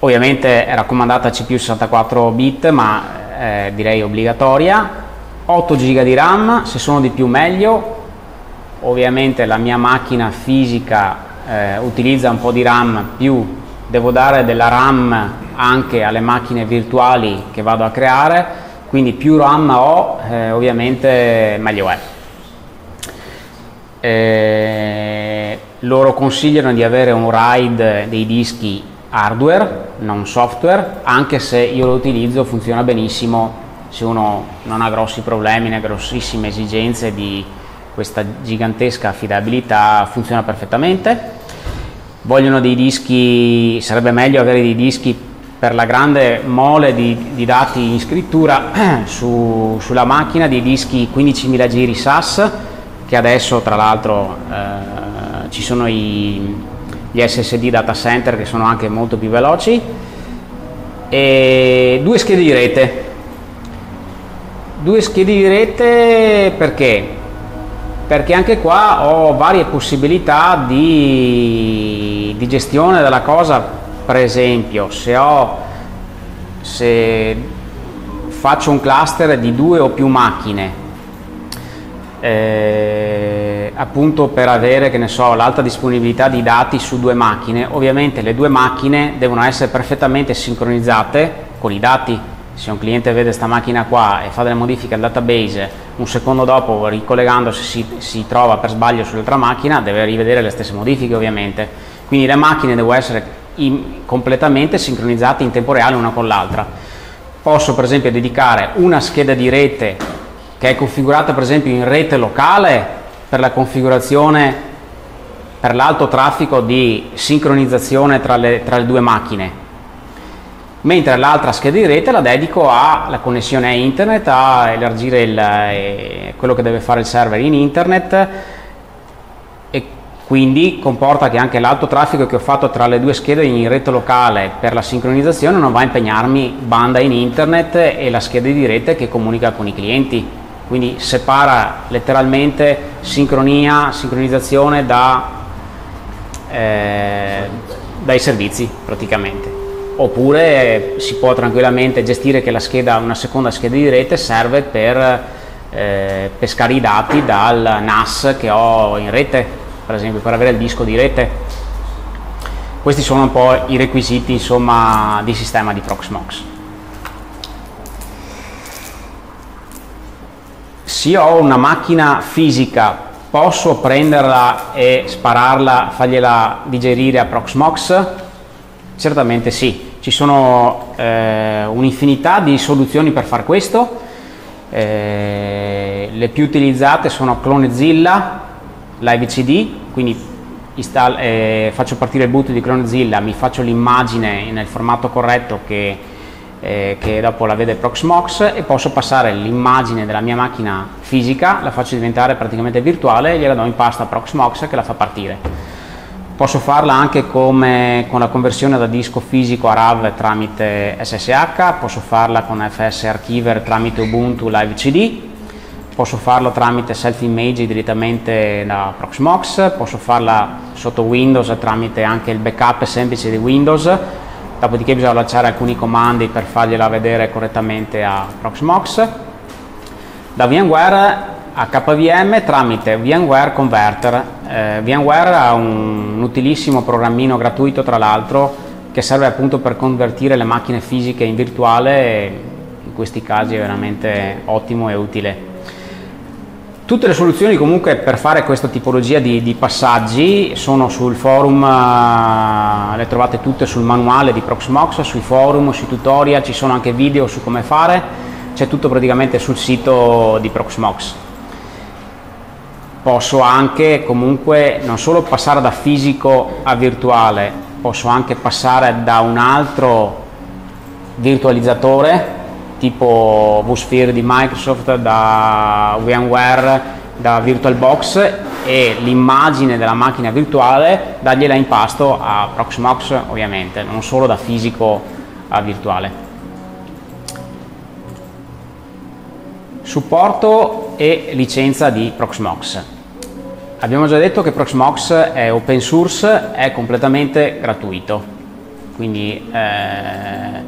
Speaker 1: Ovviamente è raccomandata CPU 64 bit ma eh, direi obbligatoria, 8 GB di RAM, se sono di più meglio, ovviamente la mia macchina fisica eh, utilizza un po' di RAM più, devo dare della RAM anche alle macchine virtuali che vado a creare, quindi più RAM ho eh, ovviamente meglio è. Eh, loro consigliano di avere un RAID dei dischi hardware, non software, anche se io lo utilizzo funziona benissimo se uno non ha grossi problemi né grossissime esigenze di questa gigantesca affidabilità funziona perfettamente. Vogliono dei dischi sarebbe meglio avere dei dischi per la grande mole di, di dati in scrittura *clears throat* su, sulla macchina dei dischi 15.000 giri SAS che adesso tra l'altro eh, ci sono i, gli SSD data center che sono anche molto più veloci e due schede di rete Due schede di rete perché? Perché anche qua ho varie possibilità di, di gestione della cosa, per esempio se, ho, se faccio un cluster di due o più macchine eh, appunto per avere che ne so l'alta disponibilità di dati su due macchine ovviamente le due macchine devono essere perfettamente sincronizzate con i dati se un cliente vede questa macchina qua e fa delle modifiche al database, un secondo dopo ricollegandosi si, si trova per sbaglio sull'altra macchina, deve rivedere le stesse modifiche ovviamente. Quindi le macchine devono essere in, completamente sincronizzate in tempo reale una con l'altra. Posso per esempio dedicare una scheda di rete che è configurata per esempio in rete locale per la configurazione per l'alto traffico di sincronizzazione tra le, tra le due macchine mentre l'altra scheda di rete la dedico alla connessione a internet, a elargire il, eh, quello che deve fare il server in internet. E quindi comporta che anche l'alto traffico che ho fatto tra le due schede in rete locale per la sincronizzazione non va a impegnarmi banda in internet e la scheda di rete che comunica con i clienti. Quindi separa letteralmente sincronia, sincronizzazione da, eh, dai servizi praticamente oppure si può tranquillamente gestire che scheda, una seconda scheda di rete serve per eh, pescare i dati dal NAS che ho in rete, per esempio per avere il disco di rete. Questi sono un po' i requisiti insomma, di sistema di Proxmox. Se ho una macchina fisica posso prenderla e spararla, fargliela digerire a Proxmox? Certamente sì, ci sono eh, un'infinità di soluzioni per fare questo, eh, le più utilizzate sono CloneZilla, LiveCD, quindi install, eh, faccio partire il boot di CloneZilla, mi faccio l'immagine nel formato corretto che, eh, che dopo la vede Proxmox e posso passare l'immagine della mia macchina fisica, la faccio diventare praticamente virtuale e gliela do in pasta a Proxmox che la fa partire. Posso farla anche come, con la conversione da disco fisico a RAV tramite SSH, posso farla con FS Archiver tramite Ubuntu Live CD, posso farlo tramite self-image direttamente da Proxmox, posso farla sotto Windows tramite anche il backup semplice di Windows, dopodiché bisogna lanciare alcuni comandi per fargliela vedere correttamente a Proxmox. da VMware a KVM tramite VMware Converter. Eh, VMware ha un, un utilissimo programmino gratuito tra l'altro che serve appunto per convertire le macchine fisiche in virtuale in questi casi è veramente ottimo e utile. Tutte le soluzioni comunque per fare questa tipologia di, di passaggi sono sul forum, uh, le trovate tutte sul manuale di Proxmox, sui forum, sui tutorial, ci sono anche video su come fare, c'è tutto praticamente sul sito di Proxmox. Posso anche comunque non solo passare da fisico a virtuale, posso anche passare da un altro virtualizzatore tipo vSphere di Microsoft, da VMware, da VirtualBox e l'immagine della macchina virtuale dargliela in pasto a Proxmox ovviamente, non solo da fisico a virtuale. Supporto e licenza di Proxmox. Abbiamo già detto che Proxmox è open source, è completamente gratuito, quindi eh,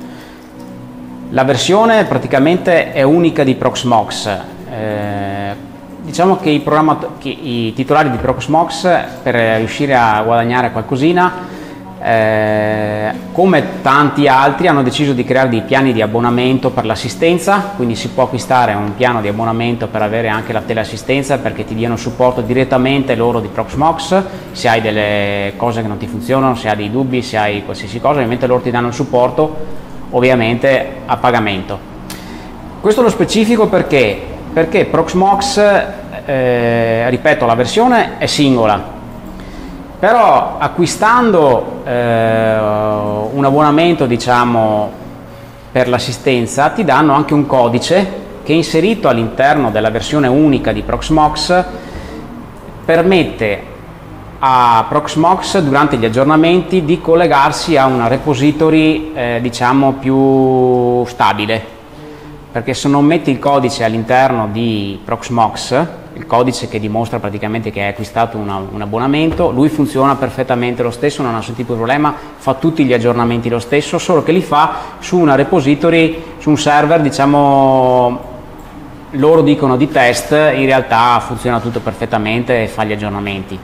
Speaker 1: la versione praticamente è unica di Proxmox. Eh, diciamo che i, che i, titolari di Proxmox per riuscire a guadagnare qualcosina, eh, come tanti altri, hanno deciso di creare dei piani di abbonamento per l'assistenza, quindi si può acquistare un piano di abbonamento per avere anche la teleassistenza perché ti diano supporto direttamente loro di Proxmox, se hai delle cose che non ti funzionano, se hai dei dubbi, se hai qualsiasi cosa, ovviamente loro ti danno il supporto ovviamente a pagamento. Questo lo specifico perché? Perché Proxmox, eh, ripeto, la versione è singola, però acquistando eh, un abbonamento diciamo, per l'assistenza ti danno anche un codice che inserito all'interno della versione unica di Proxmox permette a Proxmox durante gli aggiornamenti di collegarsi a una repository eh, diciamo più stabile. Perché se non metti il codice all'interno di Proxmox il codice che dimostra praticamente che hai acquistato una, un abbonamento lui funziona perfettamente lo stesso non ha nessun tipo di problema fa tutti gli aggiornamenti lo stesso solo che li fa su una repository su un server diciamo loro dicono di test in realtà funziona tutto perfettamente e fa gli aggiornamenti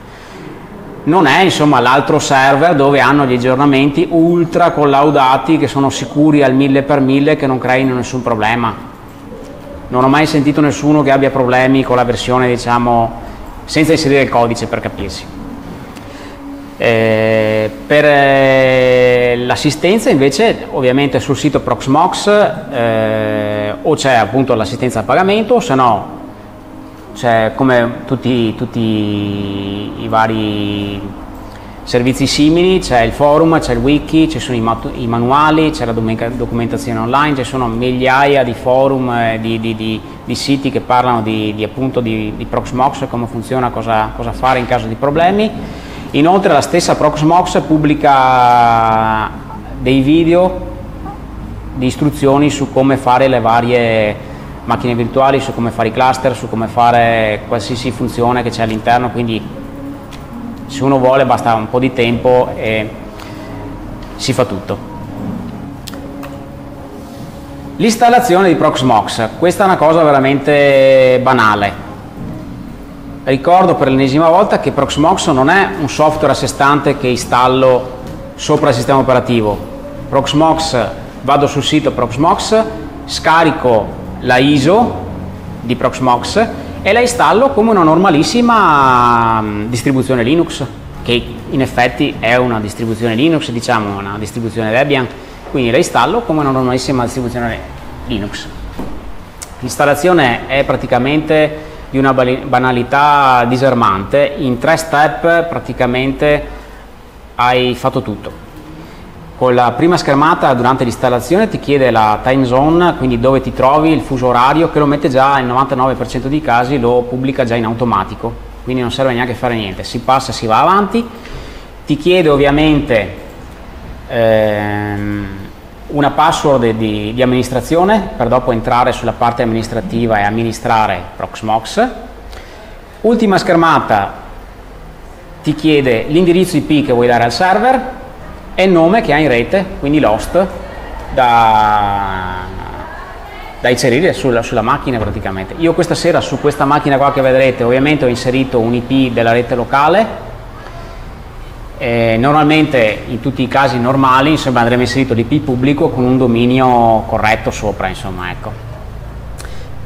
Speaker 1: non è insomma l'altro server dove hanno gli aggiornamenti ultra collaudati che sono sicuri al mille per mille che non creino nessun problema. Non ho mai sentito nessuno che abbia problemi con la versione diciamo senza inserire il codice per capirsi. Eh, per eh, l'assistenza invece ovviamente sul sito Proxmox eh, o c'è appunto l'assistenza a pagamento o se no c'è come tutti, tutti i vari servizi simili, c'è il forum, c'è il wiki, ci sono i, mat- i manuali, c'è la documentazione online, ci sono migliaia di forum, eh, di, di, di, di, siti che parlano di, appunto di, Proxmox, come funziona, cosa, cosa, fare in caso di problemi. Inoltre la stessa Proxmox pubblica dei video di istruzioni su come fare le varie macchine virtuali, su come fare i cluster, su come fare qualsiasi funzione che c'è all'interno, quindi se uno vuole basta un po' di tempo e si fa tutto. L'installazione di Proxmox, questa è una cosa veramente banale. Ricordo per l'ennesima volta che Proxmox non è un software a sé stante che installo sopra il sistema operativo. Proxmox, vado sul sito Proxmox, scarico la ISO di Proxmox e la installo come una normalissima mm, distribuzione Linux, che in effetti è una distribuzione Linux, diciamo una distribuzione Debian, quindi la installo come una normalissima distribuzione Linux. L'installazione è praticamente di una banalità disarmante, in tre step praticamente hai fatto tutto. Con la prima schermata durante l'installazione ti chiede la time zone, quindi dove ti trovi, il fuso orario, che lo mette già nel 99% dei casi, lo pubblica già in automatico, quindi non serve neanche fare niente, si passa, si va avanti, ti chiede ovviamente ehm, una password di, di, amministrazione per dopo entrare sulla parte amministrativa e amministrare Proxmox. Ultima schermata ti chiede l'indirizzo IP che vuoi dare al server, e il nome che ha in rete, quindi l'host, da, da inserire sulla, sulla, macchina praticamente. Io questa sera su questa macchina qua che vedrete ovviamente ho inserito un IP della rete locale, eh, normalmente in tutti i casi normali insomma, andremo inserito l'IP pubblico con un dominio corretto sopra, insomma, ecco.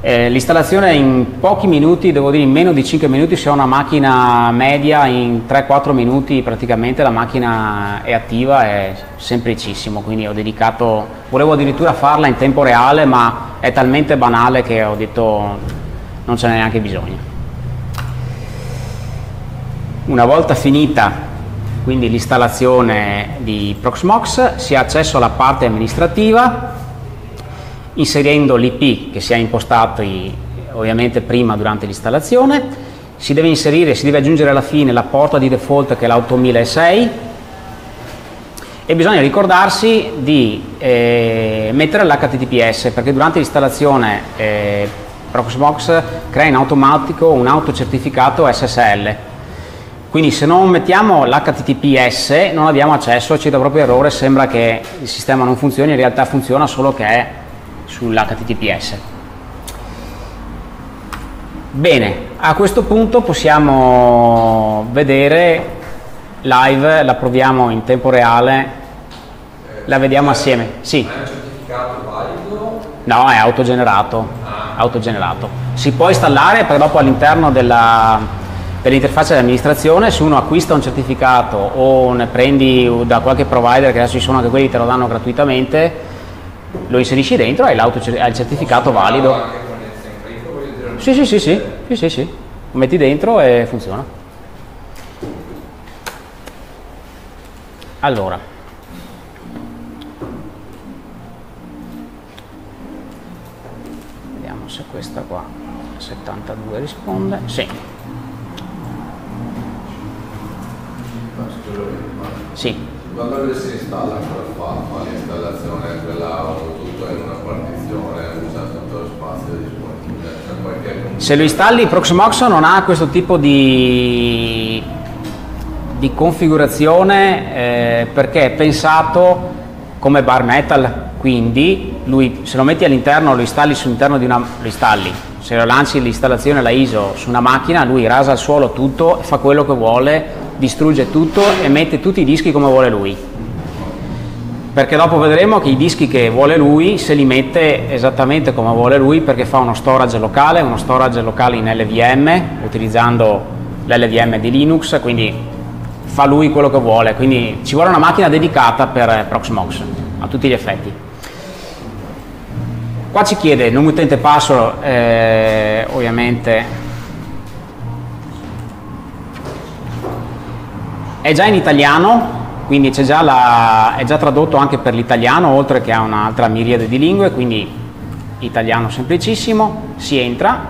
Speaker 1: Eh, l'installazione in pochi minuti, devo dire in meno di 5 minuti, se ho una macchina media in 3-4 minuti praticamente la macchina è attiva, è semplicissimo, quindi ho dedicato, volevo addirittura farla in tempo reale ma è talmente banale che ho detto non ce n'è neanche bisogno. Una volta finita quindi l'installazione di Proxmox si ha accesso alla parte amministrativa inserendo l'IP che si è impostato ovviamente prima durante l'installazione, si deve inserire, si deve aggiungere alla fine la porta di default che è l'8006 e bisogna ricordarsi di eh, mettere l'HTTPS perché durante l'installazione eh, Proxmox crea in automatico un autocertificato SSL quindi se non mettiamo l'HTTPS non abbiamo accesso, ci dà proprio errore, sembra che il sistema non funzioni, in realtà funziona solo che è sull'HTTPS. Bene, a questo punto possiamo vedere live, la proviamo in tempo reale, la vediamo assieme. Sì.
Speaker 3: È un certificato valido?
Speaker 1: No, è autogenerato. Ah. autogenerato. Si può installare perché dopo all'interno della, dell'interfaccia di amministrazione se uno acquista un certificato o ne prendi da qualche provider che adesso ci sono anche quelli che te lo danno gratuitamente lo inserisci dentro e l'auto hai il certificato valido. Sì, sì, sì, sì, sì, sì, sì. Lo metti dentro e funziona. Allora. Vediamo se questa qua 72 risponde. Sì. Sì.
Speaker 3: Quando si installa cosa fa? Fa l'installazione quella tutto in una partizione, usa tutto lo spazio disponibile.
Speaker 1: Se lo installi Proxmox non ha questo tipo di, di configurazione eh, perché è pensato come bar metal, quindi lui se lo metti all'interno, lo installi sull'interno di una. lo installi, se lo lanci l'installazione la ISO su una macchina, lui rasa al suolo tutto e fa quello che vuole distrugge tutto e mette tutti i dischi come vuole lui. Perché dopo vedremo che i dischi che vuole lui se li mette esattamente come vuole lui perché fa uno storage locale, uno storage locale in LVM utilizzando l'LVM di Linux, quindi fa lui quello che vuole, quindi ci vuole una macchina dedicata per Proxmox a tutti gli effetti. Qua ci chiede nome utente password, eh, ovviamente È già in italiano, quindi già la, è già tradotto anche per l'italiano, oltre che a un'altra miriade di lingue, quindi italiano semplicissimo, si entra.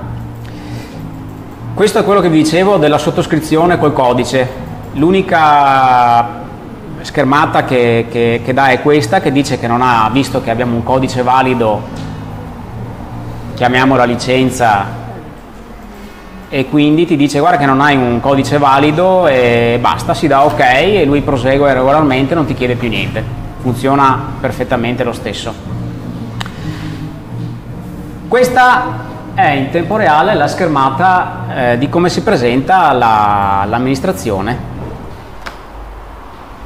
Speaker 1: Questo è quello che vi dicevo della sottoscrizione col codice. L'unica schermata che, che, che dà è questa, che dice che non ha, visto che abbiamo un codice valido, chiamiamola licenza e quindi ti dice guarda che non hai un codice valido e basta, si dà ok e lui prosegue regolarmente, non ti chiede più niente. Funziona perfettamente lo stesso. Questa è in tempo reale la schermata eh, di come si presenta la, l'amministrazione.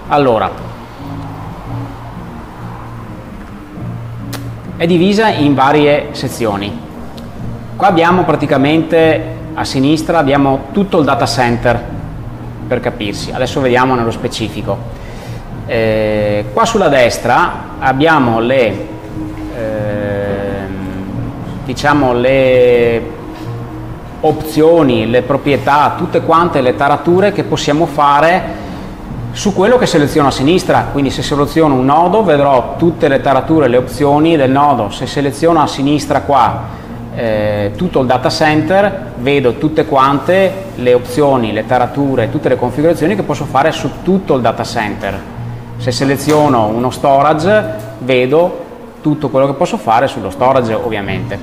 Speaker 1: Allora, è divisa in varie sezioni. Qua abbiamo praticamente a sinistra abbiamo tutto il data center per capirsi, adesso vediamo nello specifico. Eh, qua sulla destra abbiamo le, eh, diciamo le opzioni, le proprietà, tutte quante le tarature che possiamo fare su quello che seleziono a sinistra, quindi se seleziono un nodo vedrò tutte le tarature, le opzioni del nodo, se seleziono a sinistra qua eh, tutto il data center, vedo tutte quante le opzioni, le tarature, tutte le configurazioni che posso fare su tutto il data center. Se seleziono uno storage, vedo tutto quello che posso fare sullo storage ovviamente.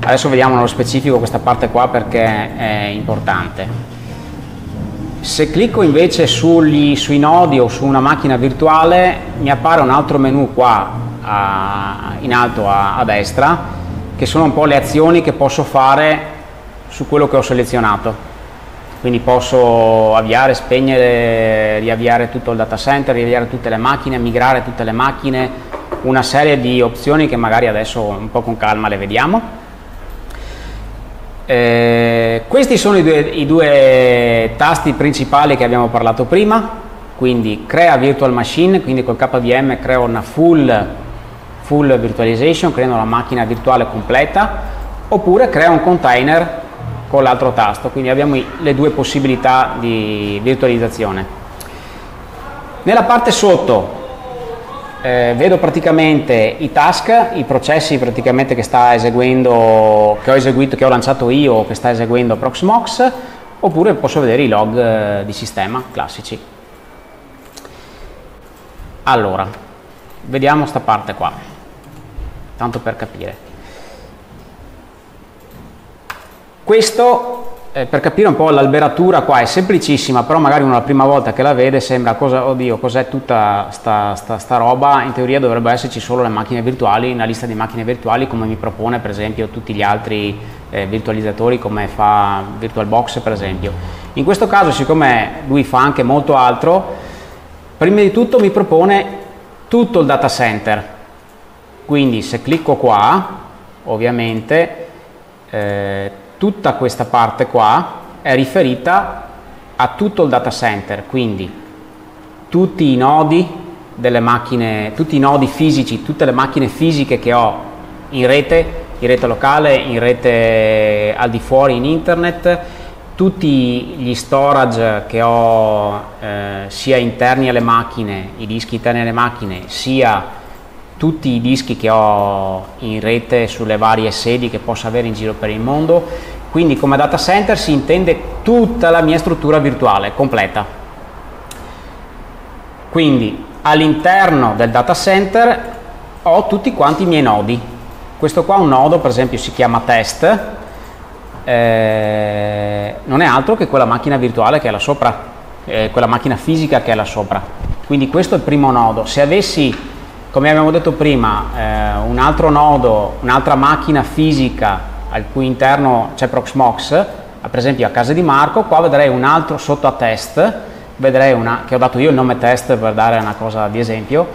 Speaker 1: Adesso vediamo nello specifico questa parte qua perché è importante. Se clicco invece sugli, sui nodi o su una macchina virtuale mi appare un altro menu qua a, in alto a, a destra, che sono un po' le azioni che posso fare su quello che ho selezionato. Quindi posso avviare, spegnere, riavviare tutto il data center, riavviare tutte le macchine, migrare tutte le macchine, una serie di opzioni che magari adesso un po' con calma le vediamo. Eh, questi sono i due, i due, tasti principali che abbiamo parlato prima, quindi crea virtual machine, quindi col KVM creo una full, full virtualization, creo una macchina virtuale completa, oppure crea un container con l'altro tasto, quindi abbiamo le due possibilità di virtualizzazione. Nella parte sotto eh, vedo praticamente i task, i processi che sta eseguendo, che ho eseguito, che ho lanciato io che sta eseguendo Proxmox, oppure posso vedere i log eh, di sistema classici. Allora, vediamo sta parte qua, tanto per capire. Questo, eh, per capire un po' l'alberatura qua, è semplicissima, però magari uno la prima volta che la vede sembra, cosa, oddio, cos'è tutta sta, sta, sta roba? In teoria dovrebbero esserci solo le macchine virtuali, una lista di macchine virtuali come mi propone per esempio tutti gli altri eh, virtualizzatori come fa VirtualBox per esempio. In questo caso, siccome lui fa anche molto altro, prima di tutto mi propone tutto il data center. Quindi se clicco qua, ovviamente, eh, tutta questa parte qua è riferita a tutto il data center, quindi tutti i nodi delle macchine, tutti i nodi fisici, tutte le macchine fisiche che ho in rete, in rete locale, in rete al di fuori, in internet, tutti gli storage che ho eh, sia interni alle macchine, i dischi interni alle macchine, sia tutti i dischi che ho in rete sulle varie sedi che posso avere in giro per il mondo quindi come data center si intende tutta la mia struttura virtuale completa. Quindi all'interno del data center ho tutti quanti i miei nodi. Questo qua è un nodo, per esempio, si chiama test, eh, non è altro che quella macchina virtuale che è là sopra, eh, quella macchina fisica che è là sopra. Quindi questo è il primo nodo. Se avessi, come abbiamo detto prima, eh, un altro nodo, un'altra macchina fisica al cui interno c'è Proxmox, per esempio a casa di Marco, qua vedrei un altro sotto a test, vedrei una, che ho dato io il nome test per dare una cosa di esempio,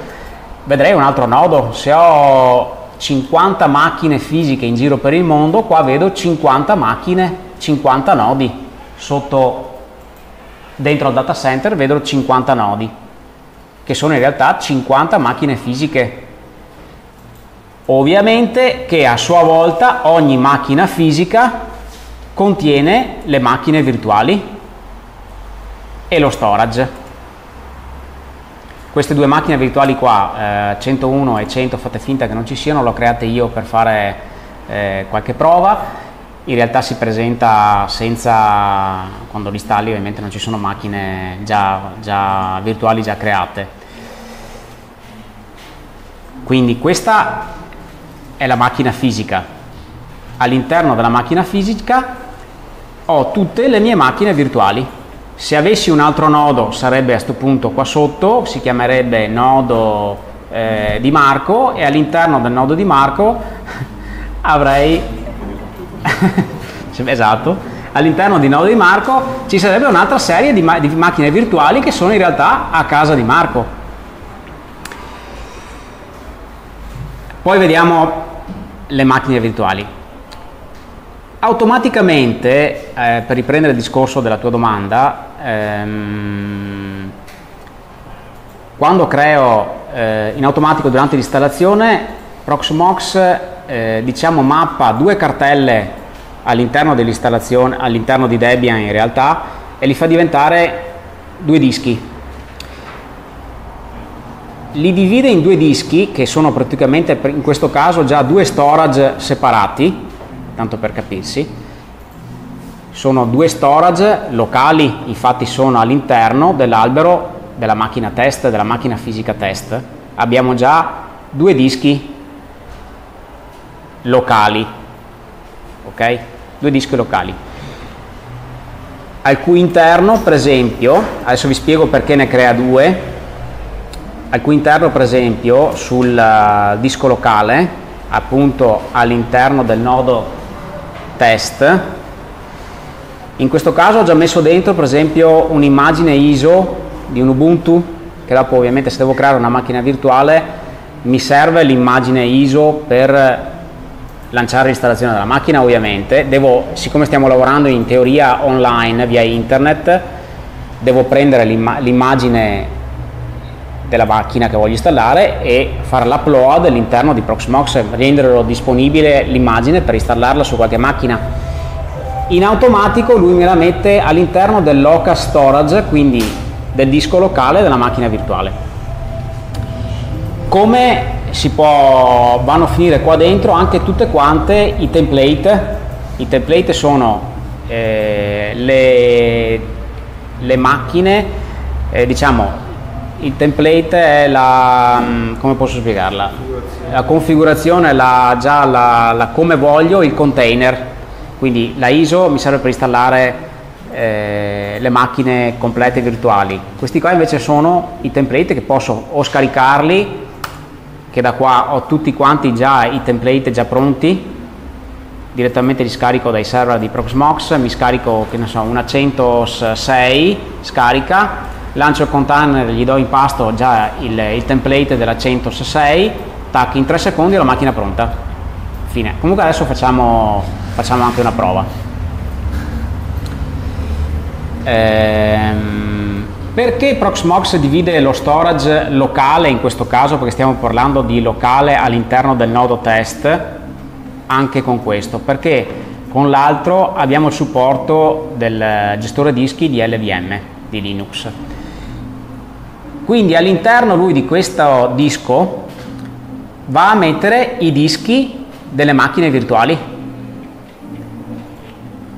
Speaker 1: vedrei un altro nodo, se ho 50 macchine fisiche in giro per il mondo, qua vedo 50 macchine, 50 nodi, sotto dentro al data center vedo 50 nodi, che sono in realtà 50 macchine fisiche Ovviamente che a sua volta ogni macchina fisica contiene le macchine virtuali e lo storage. Queste due macchine virtuali qua, eh, 101 e 100, fate finta che non ci siano, le ho create io per fare eh, qualche prova. In realtà si presenta senza, quando li installi ovviamente non ci sono macchine già, già virtuali già create. Quindi questa è la macchina fisica. All'interno della macchina fisica ho tutte le mie macchine virtuali. Se avessi un altro nodo sarebbe a questo punto qua sotto, si chiamerebbe nodo eh, di Marco e all'interno del nodo di Marco *laughs* avrei... *laughs* esatto, all'interno di nodo di Marco ci sarebbe un'altra serie di, ma di macchine virtuali che sono in realtà a casa di Marco. Poi vediamo le macchine virtuali. Automaticamente, eh, per riprendere il discorso della tua domanda, ehm, quando creo eh, in automatico durante l'installazione, Proxmox eh, diciamo mappa due cartelle all'interno dell'installazione, all'interno di Debian in realtà, e li fa diventare due dischi li divide in due dischi che sono praticamente in questo caso già due storage separati, tanto per capirsi. Sono due storage locali, infatti sono all'interno dell'albero della macchina test, della macchina fisica test. Abbiamo già due dischi locali, ok? Due dischi locali. Al cui interno, per esempio, adesso vi spiego perché ne crea due, al cui interno per esempio sul uh, disco locale, appunto all'interno del nodo test, in questo caso ho già messo dentro per esempio un'immagine ISO di un Ubuntu, che dopo ovviamente se devo creare una macchina virtuale mi serve l'immagine ISO per lanciare l'installazione della macchina ovviamente, devo, siccome stiamo lavorando in teoria online via internet, devo prendere l'immagine della macchina che voglio installare e fare l'upload all'interno di Proxmox, renderlo disponibile l'immagine per installarla su qualche macchina. In automatico lui me la mette all'interno del local storage, quindi del disco locale della macchina virtuale. Come si può, vanno a finire qua dentro anche tutte quante i template, i template sono eh, le, le, macchine, eh, diciamo il template è la, mm, come posso spiegarla? La configurazione, la, già la, la, come voglio il container, quindi la ISO mi serve per installare eh, le macchine complete virtuali. Questi qua invece sono i template che posso o scaricarli, che da qua ho tutti quanti già i template già pronti, direttamente li scarico dai server di Proxmox, mi scarico che ne so, una 106 scarica lancio il container, gli do in pasto già il, il template della 106, tac, in 3 secondi la macchina è pronta. Fine. Comunque adesso facciamo, facciamo anche una prova. Ehm, perché Proxmox divide lo storage locale in questo caso? Perché stiamo parlando di locale all'interno del nodo test, anche con questo. Perché con l'altro abbiamo il supporto del gestore dischi di LVM di Linux. Quindi all'interno lui di questo disco va a mettere i dischi delle macchine virtuali.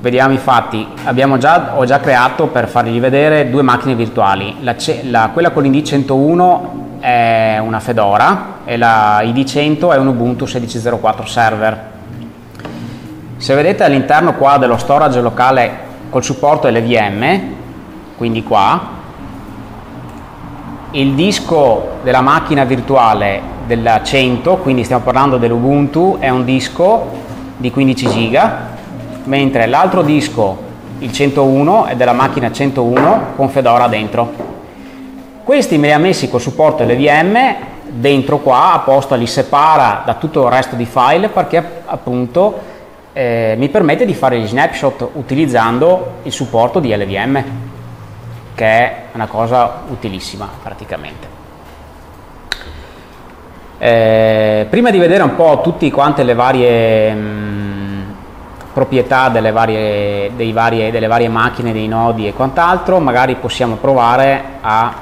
Speaker 1: Vediamo infatti, già, ho già creato per fargli vedere due macchine virtuali. La, la, quella con l'ID 101 è una Fedora e la ID 100 è un Ubuntu 16.04 server. Se vedete all'interno qua dello storage locale col supporto LVM, quindi qua, il disco della macchina virtuale della 100, quindi stiamo parlando dell'Ubuntu, è un disco di 15 giga, mentre l'altro disco, il 101, è della macchina 101 con Fedora dentro. Questi me li ha messi col supporto LVM dentro qua, apposta li separa da tutto il resto di file perché appunto eh, mi permette di fare gli snapshot utilizzando il supporto di LVM che è una cosa utilissima praticamente. Eh, prima di vedere un po' tutte quante le varie mh, mm, proprietà delle varie, varie, delle varie, macchine, dei nodi e quant'altro, magari possiamo provare a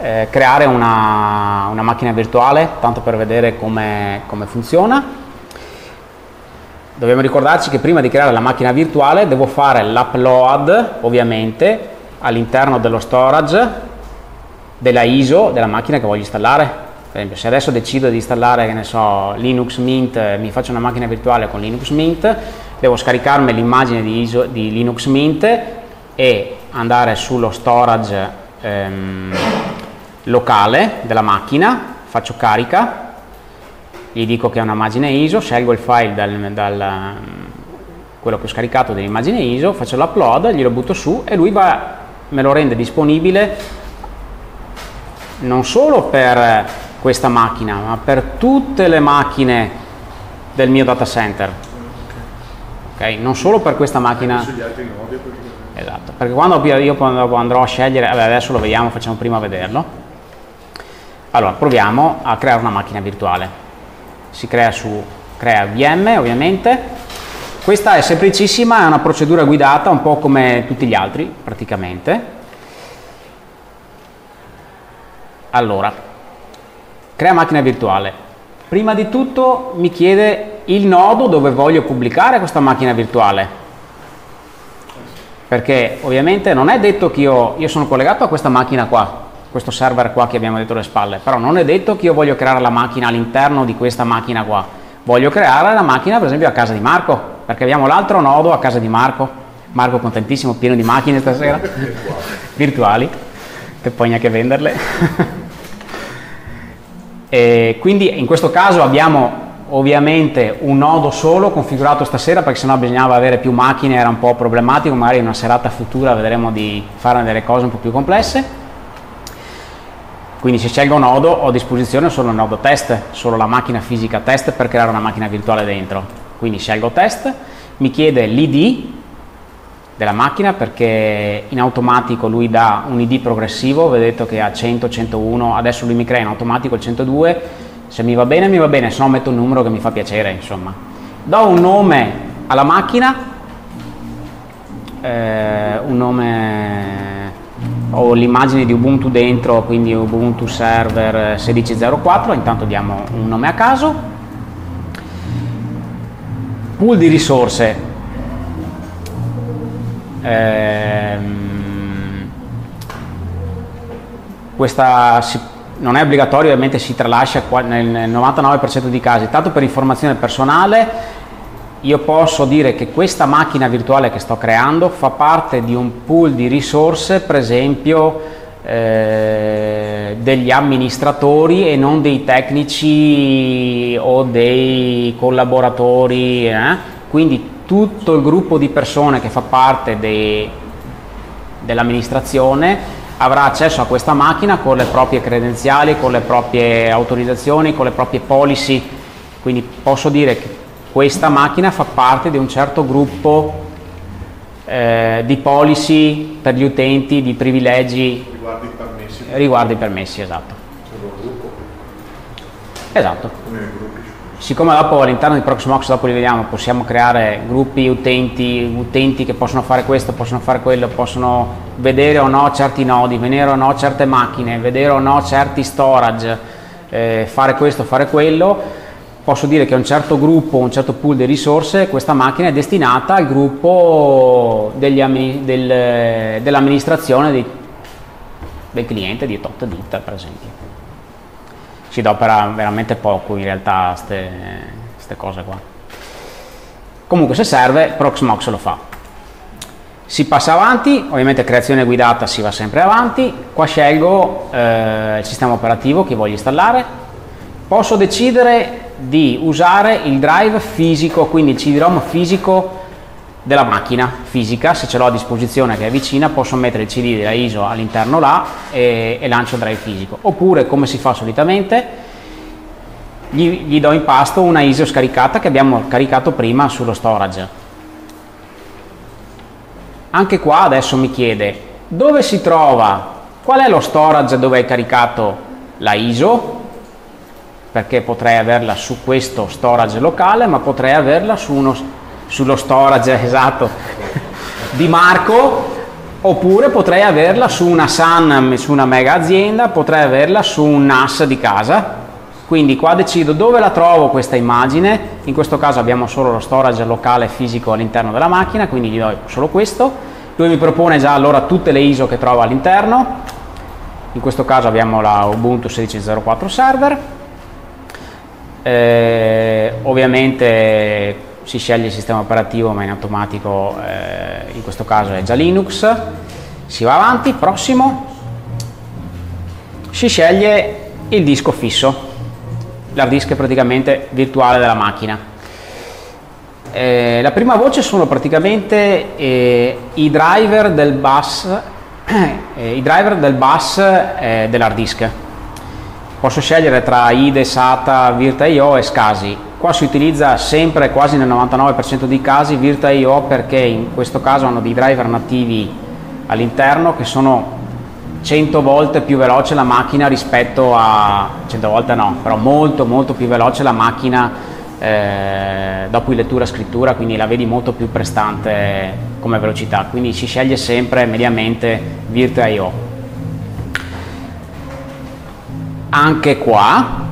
Speaker 1: eh, creare una, una, macchina virtuale, tanto per vedere come, come funziona. Dobbiamo ricordarci che prima di creare la macchina virtuale devo fare l'upload, ovviamente, all'interno dello storage della ISO della macchina che voglio installare. Per esempio, se adesso decido di installare, che ne so, Linux Mint, mi faccio una macchina virtuale con Linux Mint, devo scaricarmi l'immagine di, ISO, di Linux Mint e andare sullo storage ehm, locale della macchina, faccio carica, gli dico che è un'immagine ISO, scelgo il file dal, dal quello che ho scaricato dell'immagine ISO, faccio l'upload, glielo butto su e lui va me lo rende disponibile non solo per questa macchina, ma per tutte le macchine del mio data center. Okay? Non solo per questa macchina. Esatto, perché quando io quando andrò a scegliere, vabbè, adesso lo vediamo, facciamo prima vederlo. Allora, proviamo a creare una macchina virtuale. Si crea su crea VM ovviamente questa è semplicissima, è una procedura guidata, un po' come tutti gli altri praticamente. Allora, crea macchina virtuale. Prima di tutto mi chiede il nodo dove voglio pubblicare questa macchina virtuale. Perché ovviamente non è detto che io, io sono collegato a questa macchina qua, questo server qua che abbiamo detto alle spalle, però non è detto che io voglio creare la macchina all'interno di questa macchina qua. Voglio creare la macchina per esempio a casa di Marco, perché abbiamo l'altro nodo a casa di Marco, Marco contentissimo, pieno di macchine stasera, virtuali, che poi neanche venderle. E quindi in questo caso abbiamo ovviamente un nodo solo configurato stasera perché sennò bisognava avere più macchine, era un po' problematico, magari in una serata futura vedremo di fare delle cose un po' più complesse. Quindi se scelgo un nodo ho a disposizione solo il nodo test, solo la macchina fisica test per creare una macchina virtuale dentro. Quindi scelgo test, mi chiede l'ID della macchina perché in automatico lui dà un ID progressivo, vedete che ha 100, 101, adesso lui mi crea in automatico il 102, se mi va bene mi va bene, se no metto un numero che mi fa piacere, insomma. Do un nome alla macchina, eh, un nome ho l'immagine di Ubuntu dentro, quindi Ubuntu Server 16.04, intanto diamo un nome a caso. Pool di risorse. Ehm, questa si, non è obbligatorio, ovviamente si tralascia nel 99% dei casi, tanto per informazione personale io posso dire che questa macchina virtuale che sto creando fa parte di un pool di risorse, per esempio eh, degli amministratori e non dei tecnici o dei collaboratori, eh? quindi tutto il gruppo di persone che fa parte dei, dell'amministrazione avrà accesso a questa macchina con le proprie credenziali, con le proprie autorizzazioni, con le proprie policy, quindi posso dire che questa macchina fa parte di un certo gruppo eh, di policy per gli utenti, di privilegi
Speaker 2: Riguardo
Speaker 1: riguardo i permessi, esatto. Esatto. Siccome dopo all'interno di Proxmox, dopo li vediamo, possiamo creare gruppi utenti, utenti che possono fare questo, possono fare quello, possono vedere o no certi nodi, vedere o no certe macchine, vedere o no certi storage, eh, fare questo, fare quello, posso dire che un certo gruppo, un certo pool di risorse, questa macchina è destinata al gruppo degli del- dell'amministrazione dei- del cliente di tot ditta, per esempio. Si adopera veramente poco in realtà queste cose qua. Comunque se serve Proxmox lo fa. Si passa avanti, ovviamente creazione guidata si va sempre avanti, qua scelgo eh, il sistema operativo che voglio installare, posso decidere di usare il drive fisico, quindi il CD-ROM fisico della macchina fisica, se ce l'ho a disposizione che è vicina posso mettere il CD della ISO all'interno là e, e lancio il drive fisico, oppure come si fa solitamente gli, gli do in pasto una ISO scaricata che abbiamo caricato prima sullo storage. Anche qua adesso mi chiede dove si trova, qual è lo storage dove hai caricato la ISO, perché potrei averla su questo storage locale, ma potrei averla su uno, sullo storage esatto di Marco, oppure potrei averla su una SAN, su una mega azienda, potrei averla su un NAS di casa. Quindi qua decido dove la trovo questa immagine, in questo caso abbiamo solo lo storage locale fisico all'interno della macchina, quindi gli do solo questo. Lui mi propone già allora tutte le ISO che trovo all'interno, in questo caso abbiamo la Ubuntu 16.04 server, eh, ovviamente si sceglie il sistema operativo ma in automatico eh, in questo caso è già Linux, si va avanti, prossimo, si sceglie il disco fisso, l'hard disk praticamente virtuale della macchina. Eh, la prima voce sono praticamente eh, i driver del bus, *clears throat* eh, del bus eh, dell'hard disk. Posso scegliere tra IDE, SATA, Virta.io e SCSI. Qua si utilizza sempre, quasi nel 99% dei casi, Virta.io perché in questo caso hanno dei driver nativi all'interno che sono 100 volte più veloce la macchina rispetto a 100 volte no, però molto molto più veloce la macchina eh, dopo in lettura scrittura, quindi la vedi molto più prestante come velocità, quindi si sceglie sempre mediamente Virta.io. Anche qua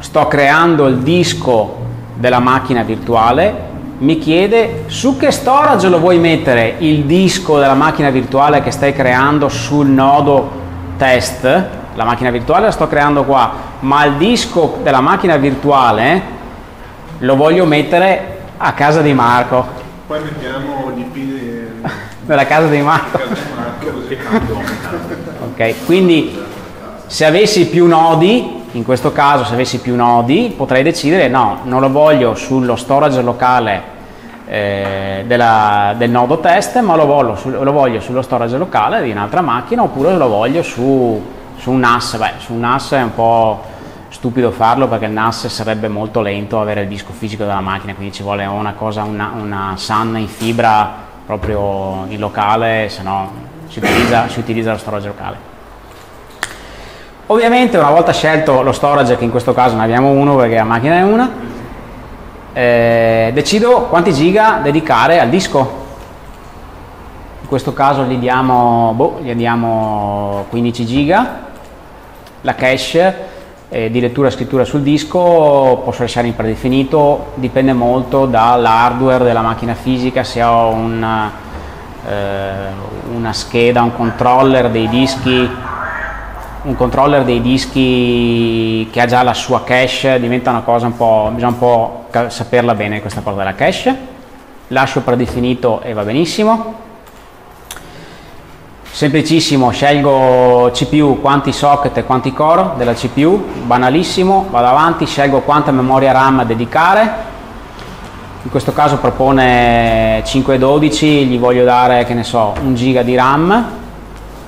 Speaker 1: sto creando il disco della macchina virtuale. Mi chiede su che storage lo vuoi mettere il disco della macchina virtuale che stai creando sul nodo test? La macchina virtuale la sto creando qua ma il disco della macchina virtuale lo voglio mettere a casa di Marco.
Speaker 2: Poi mettiamo l'IP di- *laughs*
Speaker 1: nella casa di Marco. *laughs* Ok quindi se avessi più nodi in questo caso se avessi più nodi potrei decidere no, non lo voglio sullo storage locale eh, della, del nodo test, ma lo voglio, lo voglio, sullo storage locale di un'altra macchina oppure lo voglio su, su un NAS. Beh, su un NAS è un po' stupido farlo perché il NAS sarebbe molto lento avere il disco fisico della macchina, quindi ci vuole una cosa, una, una SAN in fibra proprio in locale, se no si utilizza, si utilizza lo storage locale. Ovviamente una volta scelto lo storage, che in questo caso ne abbiamo uno perché la macchina è una, eh, decido quanti giga dedicare al disco. In questo caso gli diamo, boh, gli diamo 15 giga, la cache eh, di lettura e scrittura sul disco posso lasciare in predefinito, dipende molto dall'hardware della macchina fisica, se ho un, eh, una scheda, un controller dei dischi un controller dei dischi che ha già la sua cache diventa una cosa un po', bisogna un po' saperla bene questa cosa della cache. Lascio predefinito e va benissimo. Semplicissimo, scelgo CPU, quanti socket e quanti core della CPU, banalissimo, vado avanti, scelgo quanta memoria RAM dedicare, in questo caso propone 512, gli voglio dare, che ne so, un giga di RAM,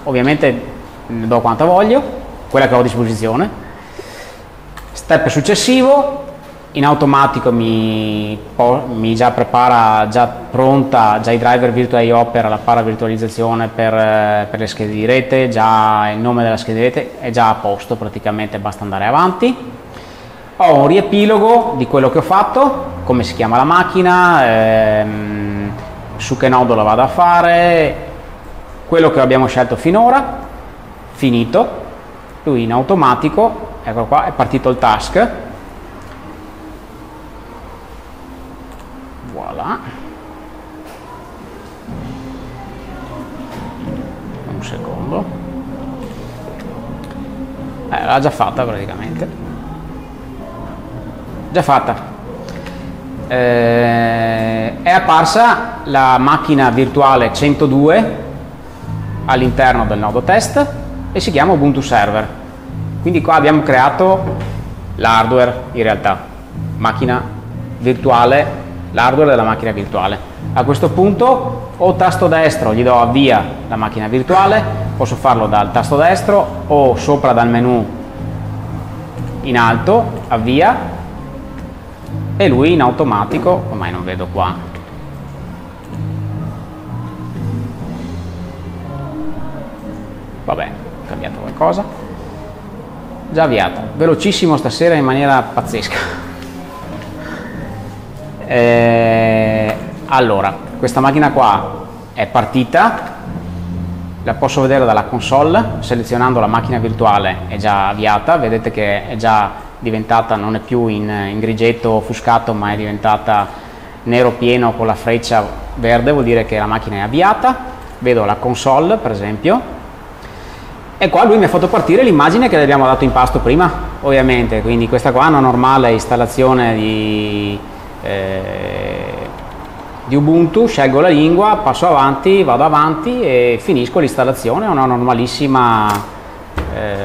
Speaker 1: ovviamente ne do quanta voglio, quella che ho a disposizione. Step successivo, in automatico mi, mi già prepara, già pronta, già i driver Virtual Opera, la paravirtualizzazione per, per le schede di rete, già il nome della scheda di rete è già a posto, praticamente basta andare avanti. Ho un riepilogo di quello che ho fatto, come si chiama la macchina, ehm, su che nodo la vado a fare, quello che abbiamo scelto finora finito, lui in automatico, ecco qua, è partito il task, voilà, un secondo, eh, l'ha già fatta praticamente, già fatta, eh, è apparsa la macchina virtuale 102 all'interno del nodo test e si chiama Ubuntu Server. Quindi qua abbiamo creato l'hardware in realtà, macchina virtuale, l'hardware della macchina virtuale. A questo punto o tasto destro gli do avvia la macchina virtuale, posso farlo dal tasto destro o sopra dal menu in alto, avvia e lui in automatico, ormai non vedo qua, vabbè cambiato qualcosa? Già avviata. Velocissimo stasera in maniera pazzesca. *laughs* Eh, allora questa macchina qua è partita. La posso vedere dalla console. Selezionando la macchina virtuale è già avviata. Vedete che è già diventata non è più in, in grigetto offuscato ma è diventata nero pieno con la freccia verde. Vuol dire che la macchina è avviata. Vedo la console per esempio e qua lui mi ha fatto partire l'immagine che le abbiamo dato in pasto prima, ovviamente, quindi questa qua è una normale installazione di, eh, di Ubuntu, scelgo la lingua, passo avanti, vado avanti e finisco l'installazione, è una normalissima eh,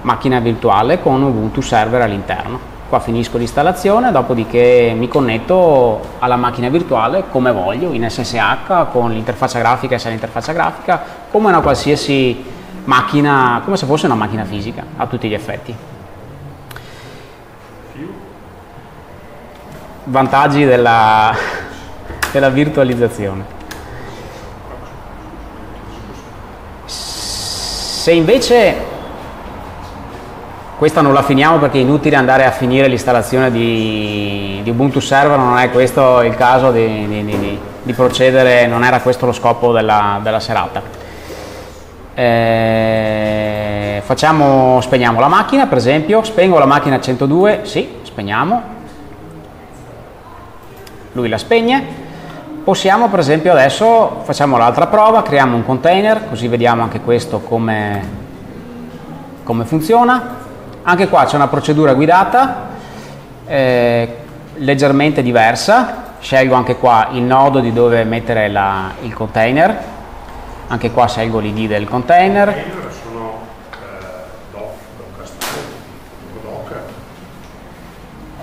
Speaker 1: macchina virtuale con Ubuntu server all'interno. Qua finisco l'installazione, dopodiché mi connetto alla macchina virtuale come voglio, in SSH, con l'interfaccia grafica e l'interfaccia grafica, come una qualsiasi macchina, come se fosse una macchina fisica a tutti gli effetti. Vantaggi della, *laughs* della virtualizzazione. Se invece questa non la finiamo perché è inutile andare a finire l'installazione di, di, Ubuntu Server, non è questo il caso di, di, di procedere, non era questo lo scopo della, della serata eh, facciamo, spegniamo la macchina per esempio, spengo la macchina 102, sì, spegniamo, lui la spegne, possiamo per esempio adesso, facciamo l'altra prova, creiamo un container, così vediamo anche questo come, come funziona, anche qua c'è una procedura guidata, eh, leggermente diversa, scelgo anche qua il nodo di dove mettere la, il container, anche qua scelgo l'id del container.
Speaker 2: Sono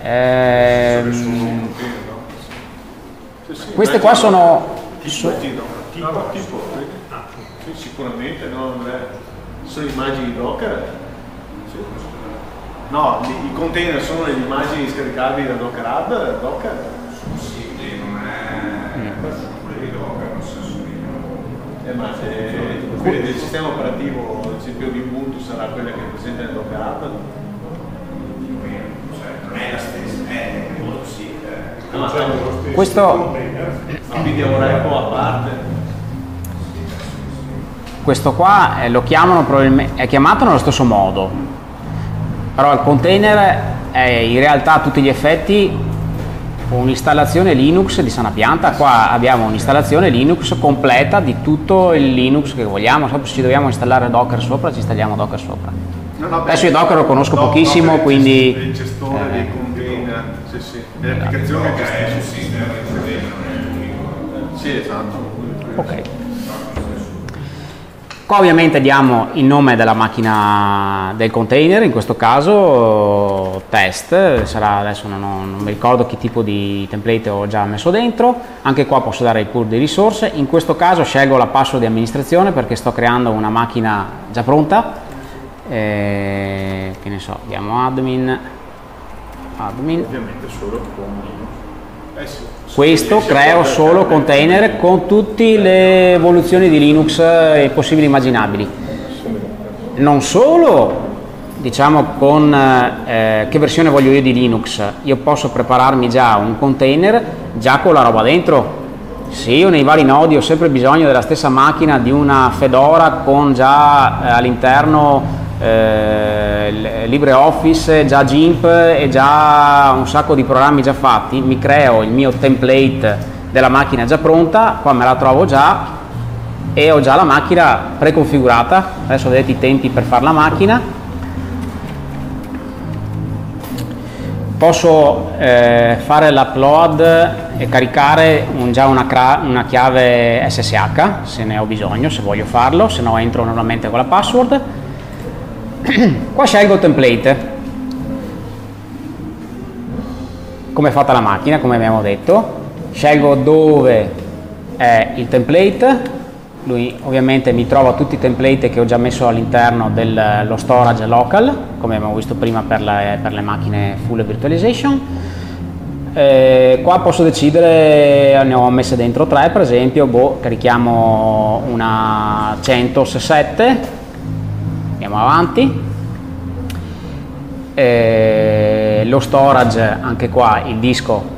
Speaker 2: eh,
Speaker 1: Ehm, queste qua sono...
Speaker 4: Tipo, tipo, tipo, sì, sicuramente no, non è, sono immagini Docker. No, i, i container sono le immagini scaricabili da Docker Hub, Docker.
Speaker 2: Sì, non è quelli di Docker, non so
Speaker 4: eh, ma se del sistema operativo, ad esempio di Ubuntu sarà quella che è presente nel Docker?
Speaker 2: Cioè, non è la stessa, è molto sì.
Speaker 4: No, ma cioè,
Speaker 1: questo,
Speaker 4: quindi è un repo a parte.
Speaker 1: questo qua eh, lo chiamano probabilmente, è chiamato nello stesso modo, però il container è in realtà a tutti gli effetti un'installazione Linux di sana pianta, qua abbiamo un'installazione Linux completa di tutto il Linux che vogliamo, se ci dobbiamo installare Docker sopra, ci installiamo Docker sopra.
Speaker 4: No, no,
Speaker 1: Adesso io Docker lo conosco
Speaker 4: Do-
Speaker 1: pochissimo,
Speaker 4: Docker
Speaker 1: quindi...
Speaker 4: Il gestore
Speaker 1: eh,
Speaker 4: dei container, sì, sì, le applicazioni che
Speaker 2: È un
Speaker 4: gestiscono.
Speaker 2: sistema.
Speaker 4: Sì, esatto.
Speaker 1: Ok. Qua ovviamente diamo il nome della macchina del container, in questo caso test, sarà adesso non, ho- non mi ricordo che tipo di template ho già messo dentro, anche qua posso dare il pool di risorse, in questo caso scelgo la password di amministrazione perché sto creando una macchina già pronta, Eh, che ne so, diamo admin, admin,
Speaker 5: ovviamente solo con
Speaker 4: sì.
Speaker 1: Questo creo solo container con tutte le evoluzioni di Linux eh, possibili e immaginabili. Non solo, diciamo con eh, che versione voglio io di Linux, io posso prepararmi già un container già con la roba dentro. Se io nei vari nodi ho sempre bisogno della stessa macchina di una Fedora con già eh, all'interno eh, LibreOffice, già GIMP e già un sacco di programmi già fatti, mi creo il mio template della macchina già pronta, qua me la trovo già e ho già la macchina preconfigurata, adesso vedete i tempi per fare la macchina. Posso eh, fare l'upload e caricare un- già una, una chiave SSH se ne ho bisogno, se voglio farlo, se no entro normalmente con la password. *clears throat* Qua scelgo il template. Come è fatta la macchina, come abbiamo detto. Scelgo dove è il template. Lui ovviamente mi trova tutti i template che ho già messo all'interno dello storage local, come abbiamo visto prima per le, per le macchine full virtualization. Eh, qua posso decidere, ne ho messe dentro tre per esempio, boh, carichiamo una 107 andiamo avanti. Eh, lo storage anche qua il disco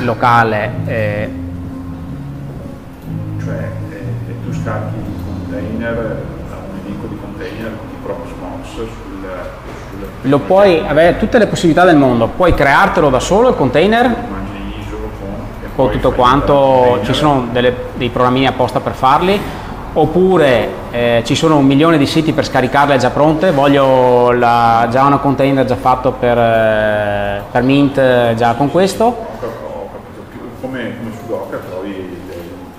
Speaker 1: locale eh,
Speaker 5: Cioè eh, tu scarichi il container da un elenco di container di Proxmox sul, sul
Speaker 1: lo puoi avere tutte le possibilità del mondo. Puoi creartelo da solo il container?
Speaker 5: Con,
Speaker 1: tutto quanto ci sono delle- dei programmini apposta per farli oppure eh, ci sono un milione di siti per scaricarle già pronte voglio la, già una container già fatto per, eh, per Mint eh, già con questo
Speaker 5: Ho capito come, come su Docker trovi il,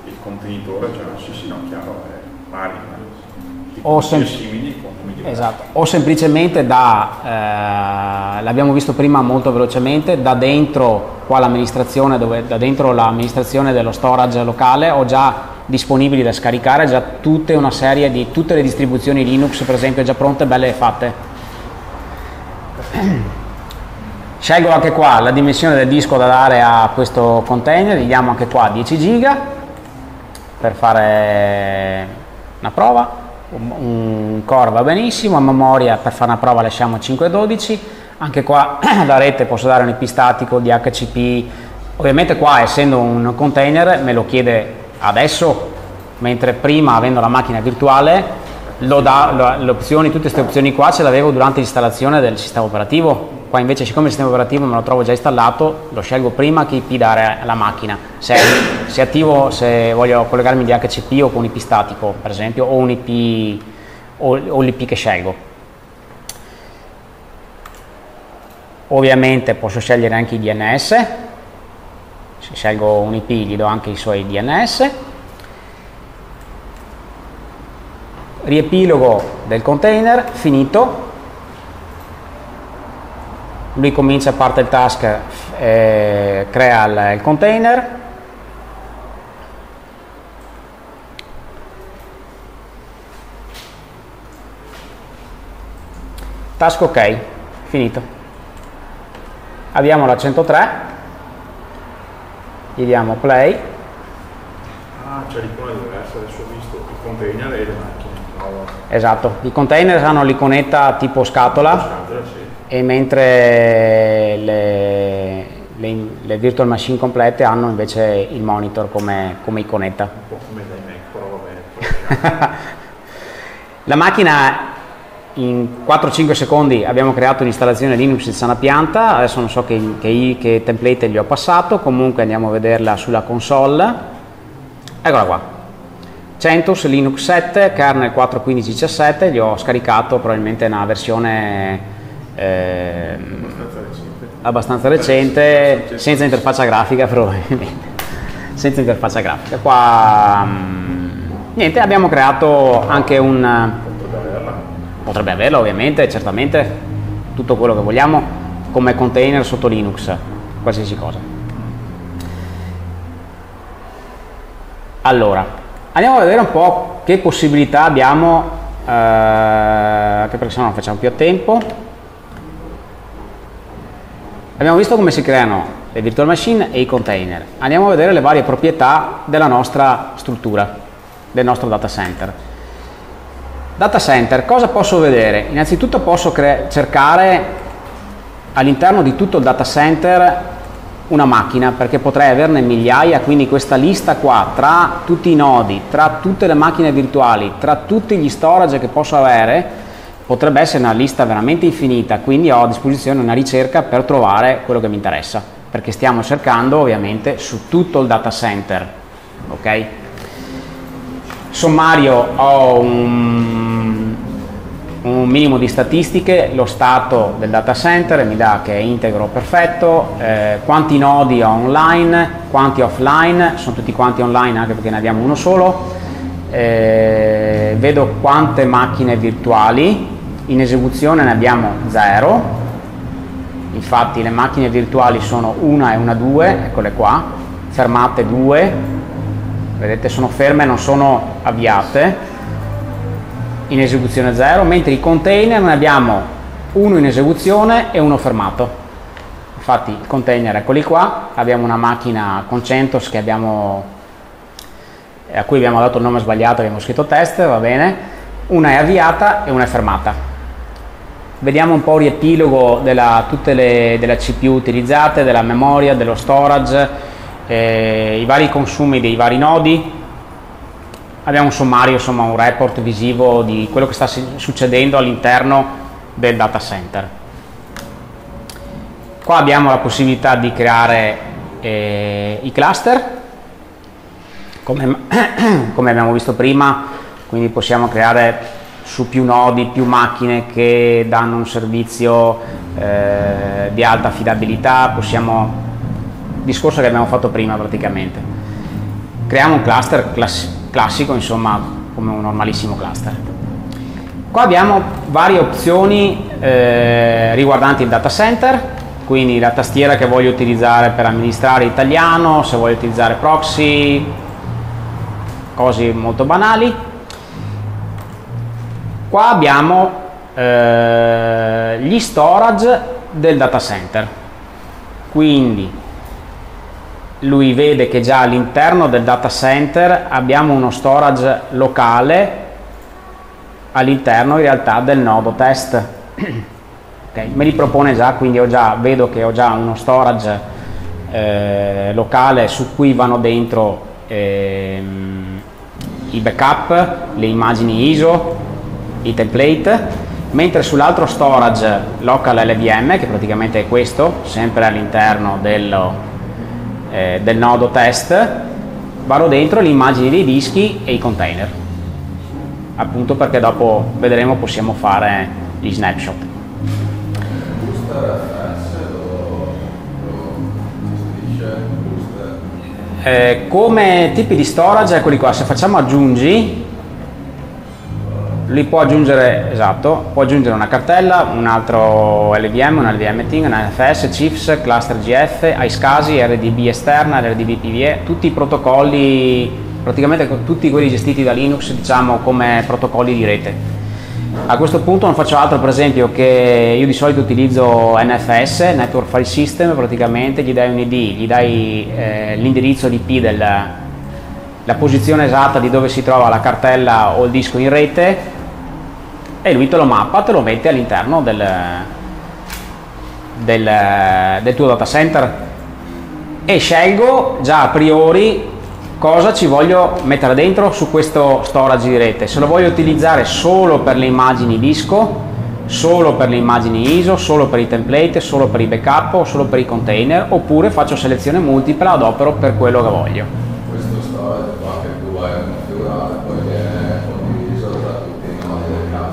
Speaker 5: il contenitore, cioè sì sì no chiaro, è vari, eh,
Speaker 1: O sem-
Speaker 5: simili.
Speaker 1: Esatto, o semplicemente da, eh, l'abbiamo visto prima molto velocemente, da dentro qua l'amministrazione, dove, da dentro l'amministrazione dello storage locale ho già disponibili da scaricare già tutta una serie di tutte le distribuzioni Linux per esempio già pronte, belle e fatte. *clears throat* Scelgo anche qua la dimensione del disco da dare a questo container, gli diamo anche qua 10 giga per fare una prova, un, core va benissimo, a memoria per fare una prova lasciamo 512, anche qua *clears throat* la rete posso dare un IP statico, DHCP, ovviamente qua essendo un container me lo chiede adesso, mentre prima avendo la macchina virtuale dà, lo- le opzioni, tutte queste opzioni qua ce le avevo durante l'installazione del sistema operativo. Qua invece siccome il sistema operativo me lo trovo già installato, lo scelgo prima che IP dare alla macchina. Se, se attivo, se voglio collegarmi di DHCP o con IP statico, per esempio, o un IP o, o l'IP che scelgo. Ovviamente posso scegliere anche i DNS. Se scelgo un IP gli do anche i suoi DNS. riepilogo del container, finito. Lui comincia, parte il task, eh, crea il, container, task ok, finito. Abbiamo la 103, gli diamo play,
Speaker 5: Ah, c'è l'icona diversa, adesso ho visto il container e le macchine.
Speaker 1: Esatto, i container hanno l'iconetta tipo scatola. E mentre le, le- le virtual machine complete hanno invece il monitor come, come iconetta.
Speaker 5: Un po' come dai Mac, però va bene.
Speaker 1: La macchina in 4-5 secondi abbiamo creato un'installazione Linux in sana pianta, adesso non so che, che, che template gli ho passato, comunque andiamo a vederla sulla console. Eccola qua. CentOS Linux 7, kernel 4.15.17, gli ho scaricato probabilmente una versione
Speaker 5: Abbastanza recente.
Speaker 1: abbastanza recente, senza interfaccia grafica probabilmente. Senza interfaccia grafica. Qua mm, niente, abbiamo creato anche un
Speaker 5: Potrebbe averla.
Speaker 1: ovviamente, certamente tutto quello che vogliamo come container sotto Linux, qualsiasi cosa. Allora, andiamo a vedere un po' che possibilità abbiamo, eh, anche perché se no non facciamo più a tempo. Abbiamo visto come si creano le virtual machine e i container. Andiamo a vedere le varie proprietà della nostra struttura, del nostro data center. Data center, cosa posso vedere? Innanzitutto posso cercare all'interno di tutto il data center una macchina perché potrei averne migliaia, quindi questa lista qua tra tutti i nodi, tra tutte le macchine virtuali, tra tutti gli storage che posso avere, potrebbe essere una lista veramente infinita, quindi ho a disposizione una ricerca per trovare quello che mi interessa, perché stiamo cercando ovviamente su tutto il data center, ok? Sommario ho un, un minimo di statistiche, lo stato del data center mi dà che è integro perfetto, eh, quanti nodi ho online, quanti offline, sono tutti quanti online anche perché ne abbiamo uno solo, eh, vedo quante macchine virtuali, in esecuzione ne abbiamo zero, infatti le macchine virtuali sono una e una due, eccole qua, fermate due, vedete sono ferme, non sono avviate, in esecuzione 0, mentre i container ne abbiamo uno in esecuzione e uno fermato. Infatti i container eccoli qua, abbiamo una macchina con CentOS abbiamo, a cui abbiamo dato il nome sbagliato, abbiamo scritto test, va bene, una è avviata e una è fermata. Vediamo un po' il riepilogo della, tutte le della CPU utilizzate, della memoria, dello storage, eh, i vari consumi dei vari nodi, abbiamo un sommario, insomma un report visivo di quello che sta succedendo all'interno del data center. Qua abbiamo la possibilità di creare eh, i cluster, come, *clears throat* come abbiamo visto prima, quindi possiamo creare su più nodi, più macchine che danno un servizio eh, di alta affidabilità, possiamo, discorso che abbiamo fatto prima praticamente. Creiamo un cluster class- classico, insomma, come un normalissimo cluster. Qua abbiamo varie opzioni eh, riguardanti il data center, quindi la tastiera che voglio utilizzare per amministrare italiano, se voglio utilizzare proxy, cose molto banali. Qua abbiamo eh, gli storage del data center, quindi lui vede che già all'interno del data center abbiamo uno storage locale all'interno in realtà del nodo test. *clears throat* Ok, Me li propone già, quindi già, vedo che ho già uno storage eh, locale su cui vanno dentro ehm, i backup, le immagini ISO, i template, mentre sull'altro storage local LVM, che praticamente è questo, sempre all'interno eh, del nodo test, vanno dentro le immagini dei dischi e i container, appunto perché dopo vedremo possiamo fare gli snapshot. Eh, come tipi di storage, eccoli qua, se facciamo aggiungi, Lui può aggiungere, esatto, può aggiungere una cartella, un altro LVM, un LVM Ting, un NFS, CIFS, Cluster GF, iSCSI, RDB esterna, RDB PVE, tutti i protocolli, praticamente tutti quelli gestiti da Linux, diciamo come protocolli di rete. A questo punto non faccio altro per esempio che io di solito utilizzo NFS, Network File System, praticamente gli dai un ID, gli dai eh, l'indirizzo IP del, la posizione esatta di dove si trova la cartella o il disco in rete e lui te lo mappa, te lo mette all'interno del, del, del tuo data center e scelgo già a priori cosa ci voglio mettere dentro su questo storage di rete, se lo voglio utilizzare solo per le immagini disco, solo per le immagini ISO, solo per i template, solo per i backup o solo per i container, oppure faccio selezione multipla ad opero per quello che voglio.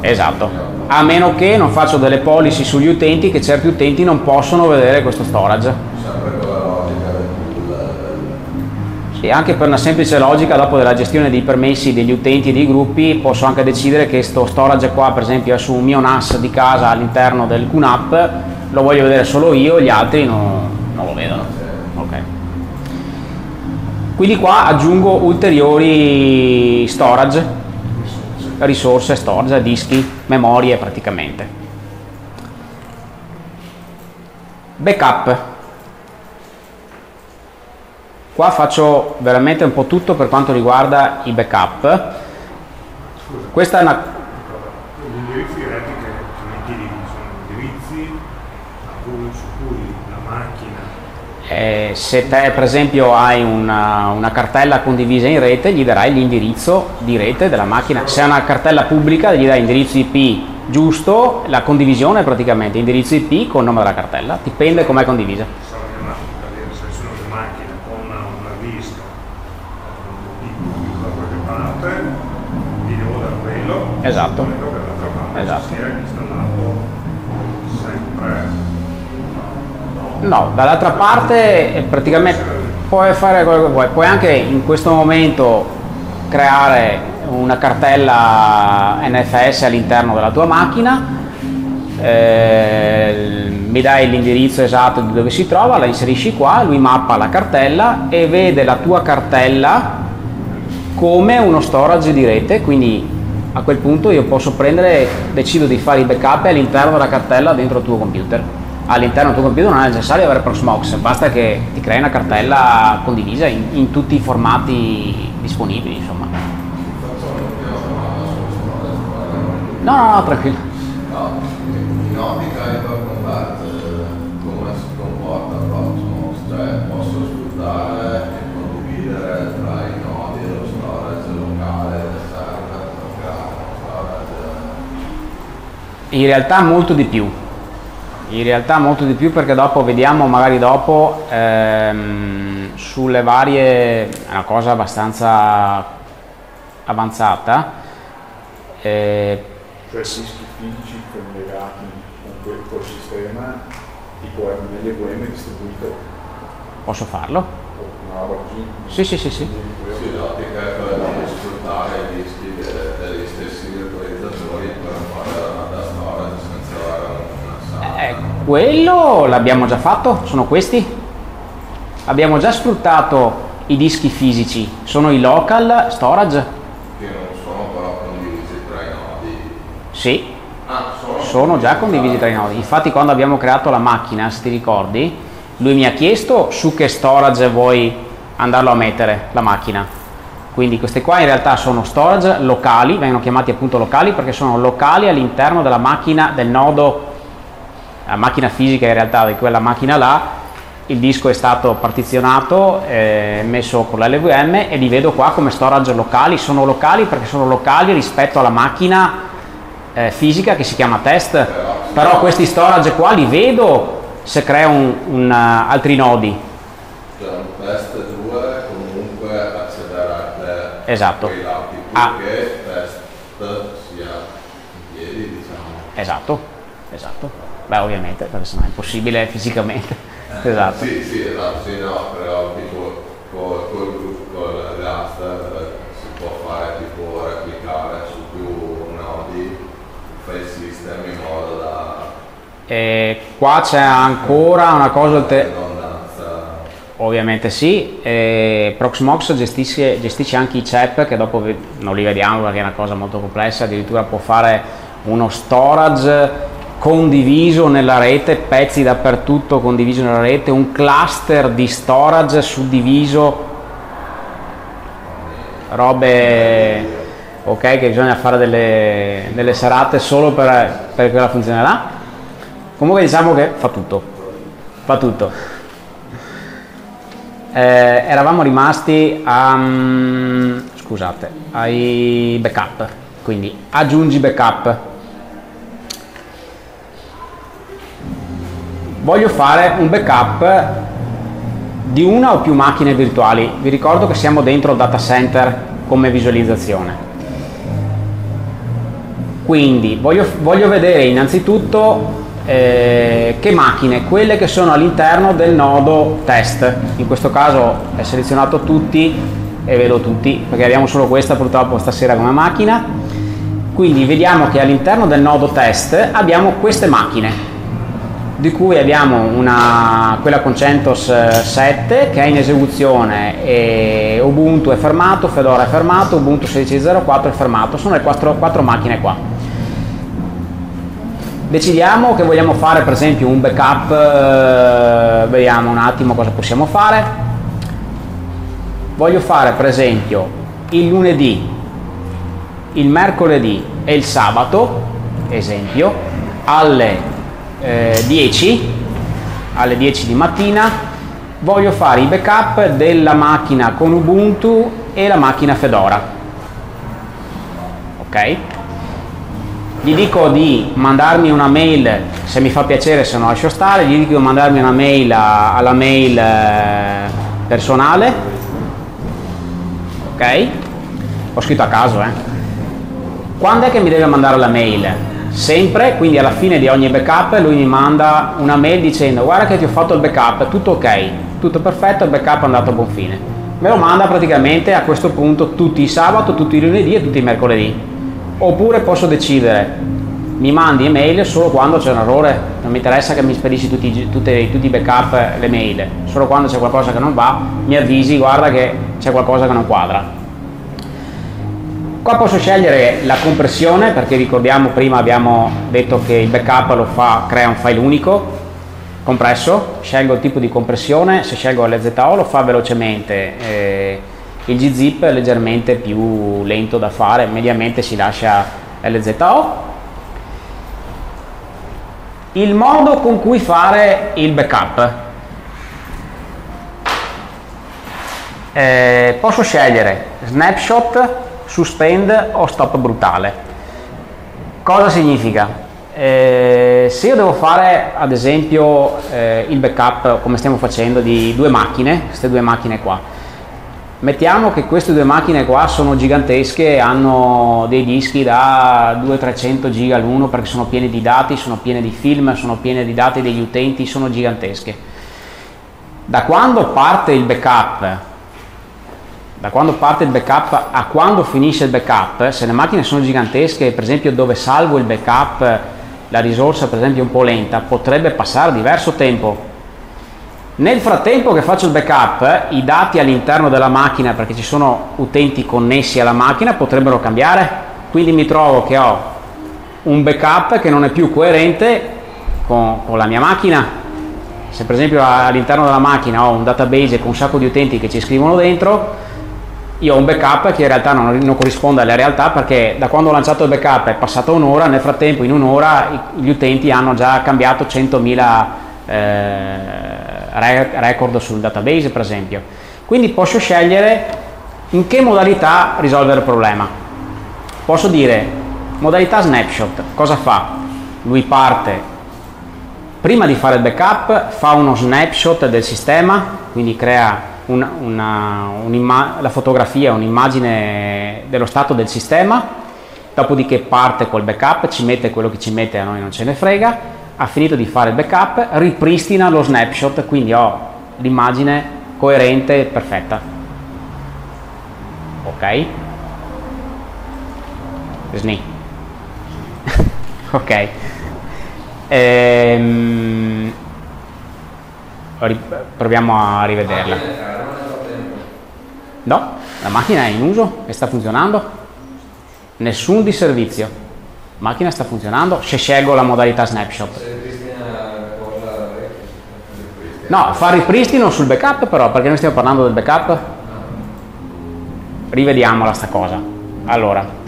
Speaker 1: Esatto. A meno che non faccio delle policy sugli utenti che certi utenti non possono vedere questo storage. E anche per una semplice logica, dopo della gestione dei permessi degli utenti e dei gruppi, posso anche decidere che sto storage qua, per esempio, è su un mio NAS di casa all'interno del QNAP, lo voglio vedere solo io, gli altri non, non lo vedono. Ok. Quindi qua aggiungo ulteriori storage, risorse, storage, dischi, memorie praticamente. Backup. Qua faccio veramente un po' tutto per quanto riguarda i backup. Questa è una...
Speaker 2: Gli indirizzi diretti che che metti lì sono indirizzi a cui- su cui la macchina
Speaker 1: eh, se te per esempio hai una, una cartella condivisa in rete, gli darai l'indirizzo di rete della macchina. Se è una cartella pubblica, gli dai l'indirizzo IP giusto, la condivisione è praticamente. Indirizzo IP con il nome della cartella, dipende com'è condivisa.
Speaker 2: sono chiamate
Speaker 1: No, dall'altra parte eh, praticamente puoi fare quello che vuoi, puoi anche in questo momento creare una cartella NFS all'interno della tua macchina, eh, mi dai l'indirizzo esatto di dove si trova, la inserisci qua, lui mappa la cartella e vede la tua cartella come uno storage di rete, quindi a quel punto io posso prendere, decido di fare i backup all'interno della cartella dentro il tuo computer. All'interno del tuo computer non è necessario avere Proxmox, basta che ti crei una cartella condivisa in, in tutti i formati disponibili, insomma. No, no, no, tranquillo.
Speaker 3: No, in ottica hyperconvert come si comporta Proxmox? Cioè posso sfruttare e condividere tra i nodi lo storage locale del server per uno storage
Speaker 1: In realtà molto di più. In realtà molto di più perché dopo vediamo magari dopo ehm, sulle varie, è una cosa abbastanza avanzata. eh,
Speaker 5: Cioè dischi fisici collegati con quel col sistema tipo LVM distribuito
Speaker 1: posso farlo?
Speaker 5: una roba così.
Speaker 1: Sì, sì, sì, sì.
Speaker 3: Sì, l'ottica
Speaker 1: quello l'abbiamo già fatto, sono questi. Abbiamo già sfruttato i dischi fisici, sono i local storage?
Speaker 3: Che non sono però condivisi tra i nodi.
Speaker 1: Sì,
Speaker 3: Ah, sono,
Speaker 1: sono già condivisi tra i nodi. Infatti quando abbiamo creato la macchina, se ti ricordi, lui mi ha chiesto su che storage vuoi andarlo a mettere la macchina. Quindi queste qua in realtà sono storage locali, vengono chiamati appunto locali perché sono locali all'interno della macchina del nodo, la macchina fisica in realtà di quella macchina là, il disco è stato partizionato, eh, messo con l'LVM e li vedo qua come storage locali, sono locali perché sono locali rispetto alla macchina eh, fisica che si chiama test, però questi storage qua li vedo se creo un, un, uh, altri nodi.
Speaker 3: Cioè un test 2 comunque accederebbe
Speaker 1: Esatto. Ah.
Speaker 3: purché test sia in piedi diciamo.
Speaker 1: Esatto, esatto. Beh, ovviamente, perché sennò è impossibile *laughs* fisicamente. Eh, esatto.
Speaker 3: Sì, sì, esatto, sì, no, però tipo col, col gruppo, con Rust eh, si può fare tipo replicare su più nodi file system in modo da...
Speaker 1: E qua c'è ancora una cosa...
Speaker 3: Te-
Speaker 1: Ovviamente sì, e Proxmox gestisce, gestisce, anche i CEP che dopo non li vediamo perché è una cosa molto complessa, addirittura può fare uno storage condiviso nella rete, pezzi dappertutto condiviso nella rete, un cluster di storage suddiviso, robe ok che bisogna fare delle, delle serate solo per, per quella funzione là. Comunque diciamo che fa tutto, fa tutto. Eh, eravamo rimasti a, mm, scusate, ai backup, quindi aggiungi backup. Voglio fare un backup di una o più macchine virtuali. Vi ricordo che siamo dentro il data center come visualizzazione. Quindi voglio, voglio vedere innanzitutto eh, che macchine, quelle che sono all'interno del nodo test. In questo caso è selezionato tutti e vedo tutti perché abbiamo solo questa purtroppo stasera come macchina. Quindi vediamo che all'interno del nodo test abbiamo queste macchine di cui abbiamo una, quella con CentOS 7 che è in esecuzione e Ubuntu è fermato, Fedora è fermato, Ubuntu 16.04 è fermato, sono le quattro, quattro macchine qua. Decidiamo che vogliamo fare per esempio un backup, eh, vediamo un attimo cosa possiamo fare. Voglio fare per esempio il lunedì, il mercoledì e il sabato, esempio, alle eh, 10 alle 10 di mattina voglio fare i backup della macchina con Ubuntu e la macchina Fedora. Ok? Gli dico di mandarmi una mail se mi fa piacere se no lascio stare gli dico di mandarmi una mail a- alla mail eh, personale. Ok? Ho scritto a caso eh. Quando è che mi deve mandare la mail? Sempre, quindi alla fine di ogni backup lui mi manda una mail dicendo guarda che ti ho fatto il backup, tutto ok, tutto perfetto, il backup è andato a buon fine. Me lo manda praticamente a questo punto tutti i sabato, tutti i lunedì e tutti i mercoledì. Oppure posso decidere, mi mandi email solo quando c'è un errore, non mi interessa che mi spedisci tutti, i- tutte- tutti i backup, le mail, solo quando c'è qualcosa che non va, mi avvisi, guarda che c'è qualcosa che non quadra. Qua posso scegliere la compressione perché ricordiamo prima abbiamo detto che il backup lo fa, crea un file unico compresso, scelgo il tipo di compressione, se scelgo LZO lo fa velocemente, eh, il gzip è leggermente più lento da fare, mediamente si lascia LZO. Il modo con cui fare il backup. Eh, posso scegliere snapshot, suspend o stop brutale. Cosa significa? Eh, se io devo fare ad esempio eh, il backup come stiamo facendo di due macchine, queste due macchine qua, mettiamo che queste due macchine qua sono gigantesche, hanno dei dischi da 200-300 giga l'uno perché sono piene di dati, sono piene di film, sono piene di dati degli utenti, sono gigantesche. Da quando parte il backup da quando parte il backup a quando finisce il backup, se le macchine sono gigantesche, per esempio dove salvo il backup, la risorsa per esempio è un po' lenta, potrebbe passare diverso tempo. Nel frattempo che faccio il backup, i dati all'interno della macchina, perché ci sono utenti connessi alla macchina, potrebbero cambiare, quindi mi trovo che ho un backup che non è più coerente con, con la mia macchina. Se per esempio all'interno della macchina ho un database con un sacco di utenti che ci scrivono dentro, io ho un backup che in realtà non, non, corrisponde alla realtà perché da quando ho lanciato il backup è passata un'ora, nel frattempo in un'ora gli utenti hanno già cambiato 100.000 eh, re, record sul database per esempio. Quindi posso scegliere in che modalità risolvere il problema. Posso dire modalità snapshot, cosa fa? Lui parte prima di fare il backup, fa uno snapshot del sistema, quindi crea una, una, la fotografia, un'immagine dello stato del sistema, dopodiché parte col backup, ci mette quello che ci mette, a noi non ce ne frega, ha finito di fare il backup, ripristina lo snapshot, quindi ho l'immagine coerente e perfetta. Ok? SNI. *laughs* ok. Ehm, proviamo a rivederla. No, la macchina è in uso e sta funzionando. Nessun disservizio. La macchina sta funzionando se scelgo la modalità snapshot. No, fa ripristino sul backup però, perché noi stiamo parlando del backup. Rivediamola sta cosa. Allora,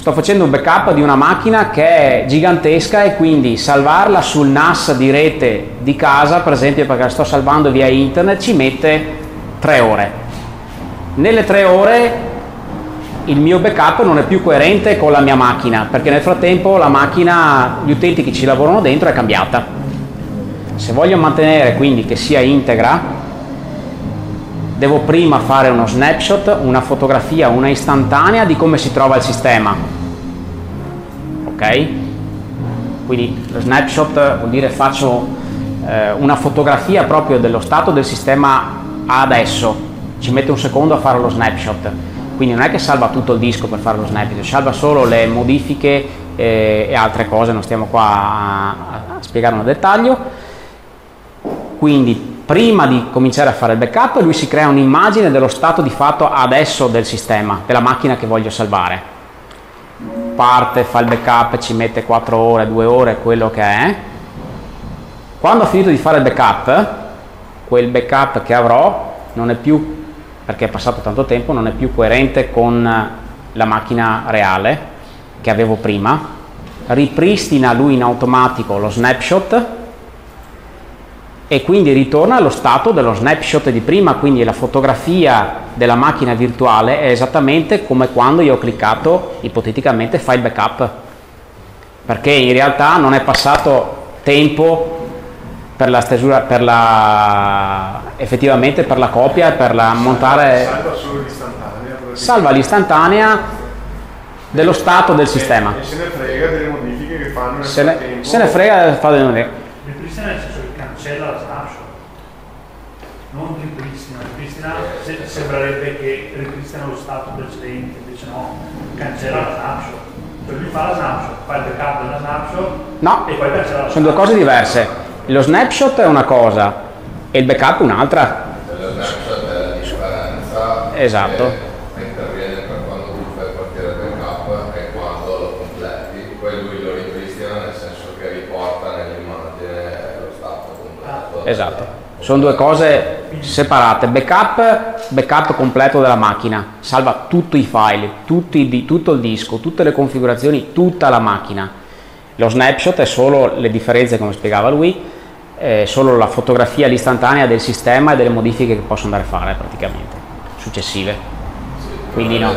Speaker 1: sto facendo un backup di una macchina che è gigantesca e quindi salvarla sul NAS di rete di casa, per esempio perché la sto salvando via internet, ci mette tre ore. Nelle tre ore il mio backup non è più coerente con la mia macchina, perché nel frattempo la macchina, gli utenti che ci lavorano dentro è cambiata. Se voglio mantenere quindi che sia integra, devo prima fare uno snapshot, una fotografia, una istantanea di come si trova il sistema. Ok? Quindi lo snapshot vuol dire faccio eh, una fotografia proprio dello stato del sistema adesso. Ci mette un secondo a fare lo snapshot. Quindi non è che salva tutto il disco per fare lo snapshot, salva solo le modifiche eh, e altre cose, non stiamo qua a, a spiegare nel dettaglio. Quindi prima di cominciare a fare il backup lui si crea un'immagine dello stato di fatto adesso del sistema, della macchina che voglio salvare. Parte, fa il backup, ci mette 4 ore, 2 ore, quello che è. Quando ho finito di fare il backup, quel backup che avrò non è più, perché è passato tanto tempo, non è più coerente con la macchina reale che avevo prima. Ripristina lui in automatico lo snapshot e quindi ritorna allo stato dello snapshot di prima, quindi la fotografia della macchina virtuale è esattamente come quando io ho cliccato ipoteticamente file backup, perché in realtà non è passato tempo per la stesura, per la, effettivamente per la copia e per la montare...
Speaker 2: Salva solo l'istantanea.
Speaker 1: Salva l'istantanea dello stato del sistema.
Speaker 2: E se ne frega delle modifiche che fanno nel
Speaker 1: Se ne, se ne frega delle modifiche.
Speaker 6: Cancella la snapshot. Non ripristina, ripristina se- sembrerebbe che ripristina lo stato precedente, invece no, cancella la snapshot. Cioè lui fa la snapshot, fa il backup della snapshot
Speaker 1: No,
Speaker 6: e poi cancella la
Speaker 1: sono due cose diverse. Lo snapshot è una cosa e il backup un'altra.
Speaker 3: Lo snapshot è la differenza
Speaker 1: Esatto.
Speaker 3: che interviene per quando tu fai partire il backup e quando lo completi, poi lui lo ripristina nel senso che riporta nell'immagine lo stato completo.
Speaker 1: Esatto. Sono due cose separate. Backup, backup completo della macchina, salva tutti i file, tutti tutto il disco, tutte le configurazioni, tutta la macchina. Lo snapshot è solo le differenze, come spiegava lui, è solo la fotografia all'istantanea del sistema e delle modifiche che posso andare a fare praticamente, successive. Quindi no.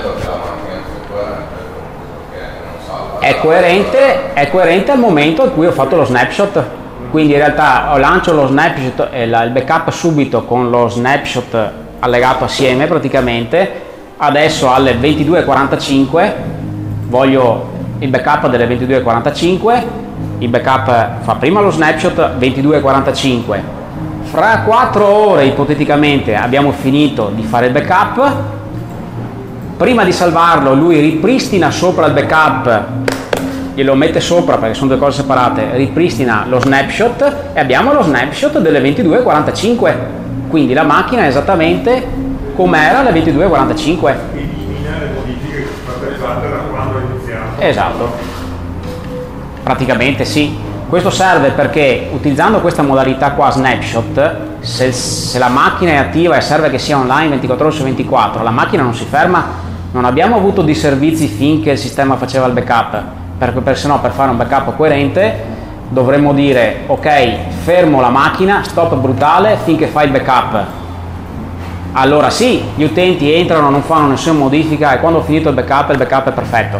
Speaker 3: È coerente,
Speaker 1: è coerente al momento in cui ho fatto lo snapshot. Quindi in realtà lancio lo snapshot e il backup subito con lo snapshot allegato assieme praticamente. Adesso alle 22.45 voglio il backup delle 22.45. Il backup fa prima lo snapshot 22.45. Fra 4 ore ipoteticamente abbiamo finito di fare il backup prima di salvarlo lui ripristina sopra il backup glielo mette sopra perché sono due cose separate ripristina lo snapshot e abbiamo lo snapshot delle 22.45 quindi la macchina è esattamente com'era alle 22.45
Speaker 2: Elimina le modifiche che sono state fatte da quando è iniziato.
Speaker 1: esatto. Praticamente sì. Questo serve perché utilizzando questa modalità qua snapshot se, se la macchina è attiva e serve che sia online 24 ore su 24 la macchina non si ferma. Non abbiamo avuto disservizi finché il sistema faceva il backup perché per, se no per fare un backup coerente dovremmo dire ok fermo la macchina stop brutale finché fa il backup allora sì, gli utenti entrano, non fanno nessuna modifica e quando ho finito il backup il backup è perfetto,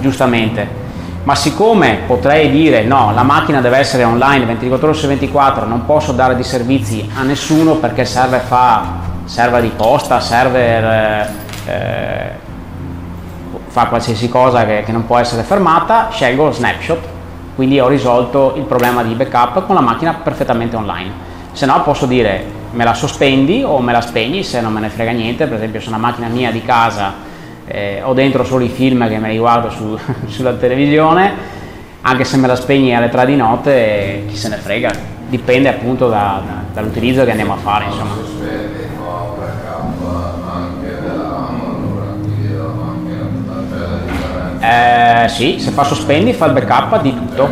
Speaker 1: giustamente. Ma siccome potrei dire no, la macchina deve essere online 24 ore su 24, non posso dare di servizi a nessuno perché il server fa server di posta, server eh, eh, fa qualsiasi cosa che, che non può essere fermata, scelgo lo snapshot, quindi ho risolto il problema di backup con la macchina perfettamente online. Se no posso dire me la sospendi o me la spegni se non me ne frega niente, per esempio se una macchina mia di casa eh, ho dentro solo i film che me li guardo su- *laughs* sulla televisione, anche se me la spegni alle 3 di notte, chi se ne frega, dipende appunto da- da- dall'utilizzo che andiamo a fare. Insomma. Eh, sì, se fa sospendi fa il backup di tutto.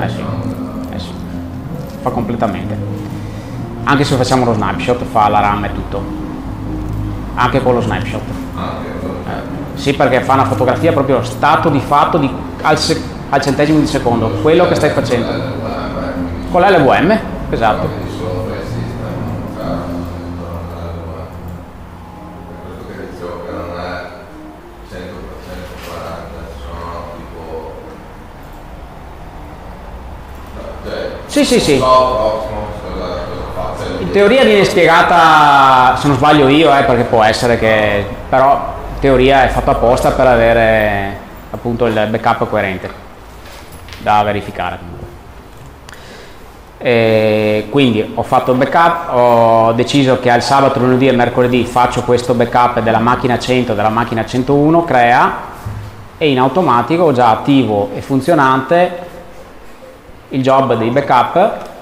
Speaker 1: Eh sì, eh sì, fa completamente. Anche se facciamo lo snapshot fa la RAM e tutto. Anche con lo snapshot. Eh, sì, perché fa una fotografia proprio stato di fatto di- al, al centesimo di secondo, quello che stai facendo. Con l'LVM, esatto.
Speaker 3: Quindi solo file system, cioè non è per questo che dicevo che non è 100% 40, ci sono tipo cioè,
Speaker 1: Sì, sì, sì. In teoria viene spiegata, se non sbaglio io, eh, perché può essere che, però in teoria è fatto apposta per avere appunto il backup coerente da verificare. E quindi ho fatto il backup, ho deciso che al sabato, lunedì e mercoledì faccio questo backup della macchina 100 della macchina 101, crea e in automatico già attivo e funzionante il job dei backup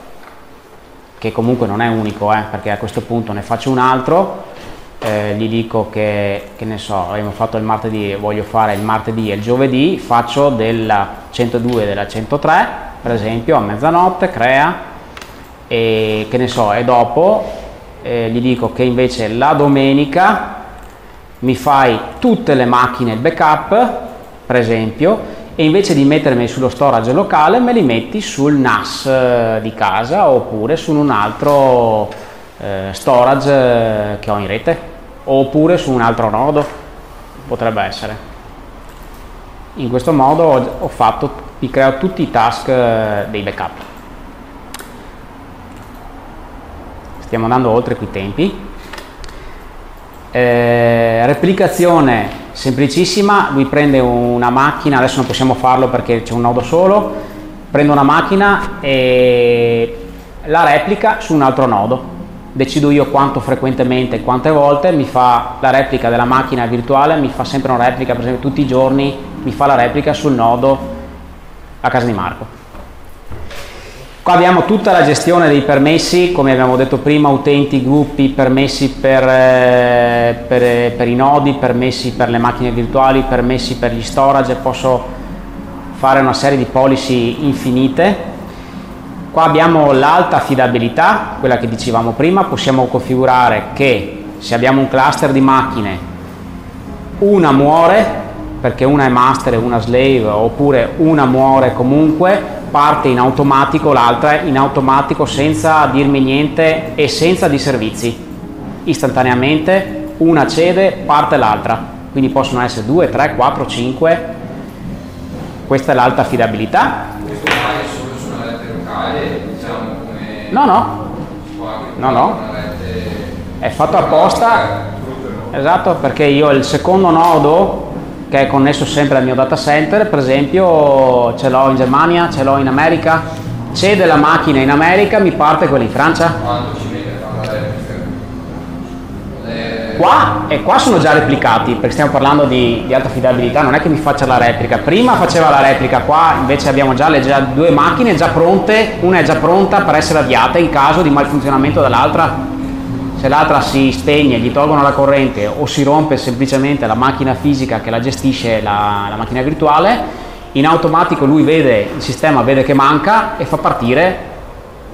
Speaker 1: che comunque non è unico, eh, perché a questo punto ne faccio un altro, eh, gli dico che, che ne so, abbiamo fatto il martedì, voglio fare il martedì e il giovedì, faccio della 102 e della 103, per esempio, a mezzanotte, crea, e che ne so, e dopo eh, gli dico che invece la domenica mi fai tutte le macchine backup, per esempio, e invece di mettermi sullo storage locale me li metti sul NAS eh, di casa oppure su un altro eh, storage eh, che ho in rete oppure su un altro nodo, potrebbe essere. In questo modo ho, ho fatto, mi creo tutti i task eh, dei backup. Stiamo andando oltre quei tempi. Eh, replicazione semplicissima, lui prende una macchina, adesso non possiamo farlo perché c'è un nodo solo, prende una macchina e la replica su un altro nodo. Decido io quanto frequentemente, quante volte, mi fa la replica della macchina virtuale, mi fa sempre una replica, per esempio tutti i giorni mi fa la replica sul nodo a casa di Marco. Qua abbiamo tutta la gestione dei permessi, come abbiamo detto prima, utenti, gruppi, permessi per, eh, per- per i nodi, permessi per le macchine virtuali, permessi per gli storage, posso fare una serie di policy infinite. Qua abbiamo l'alta affidabilità, quella che dicevamo prima, possiamo configurare che se abbiamo un cluster di macchine, una muore perché una è master e una slave, oppure una muore comunque, parte in automatico, l'altra in automatico senza dirmi niente e senza di servizi. Istantaneamente una cede, parte l'altra. Quindi possono essere 2, 3, 4, 5. Questa è l'alta affidabilità.
Speaker 3: Questo vale solo su una rete locale, diciamo come
Speaker 1: No, no, No, no. è fatto apposta. Esatto, perché io il secondo nodo che è connesso sempre al mio data center, per esempio ce l'ho in Germania, ce l'ho in America, cede la macchina in America, mi parte quella in Francia.
Speaker 3: quanto ci mette a fare la replica?
Speaker 1: Qua e qua sono già replicati, perché stiamo parlando di, di alta affidabilità, non è che mi faccia la replica. Prima faceva la replica, qua invece abbiamo già le già due macchine già pronte, una è già pronta per essere avviata in caso di malfunzionamento dell'altra. Se l'altra si spegne, gli tolgono la corrente o si rompe semplicemente la macchina fisica che la gestisce la, la macchina virtuale, in automatico lui vede, il sistema vede che manca e fa partire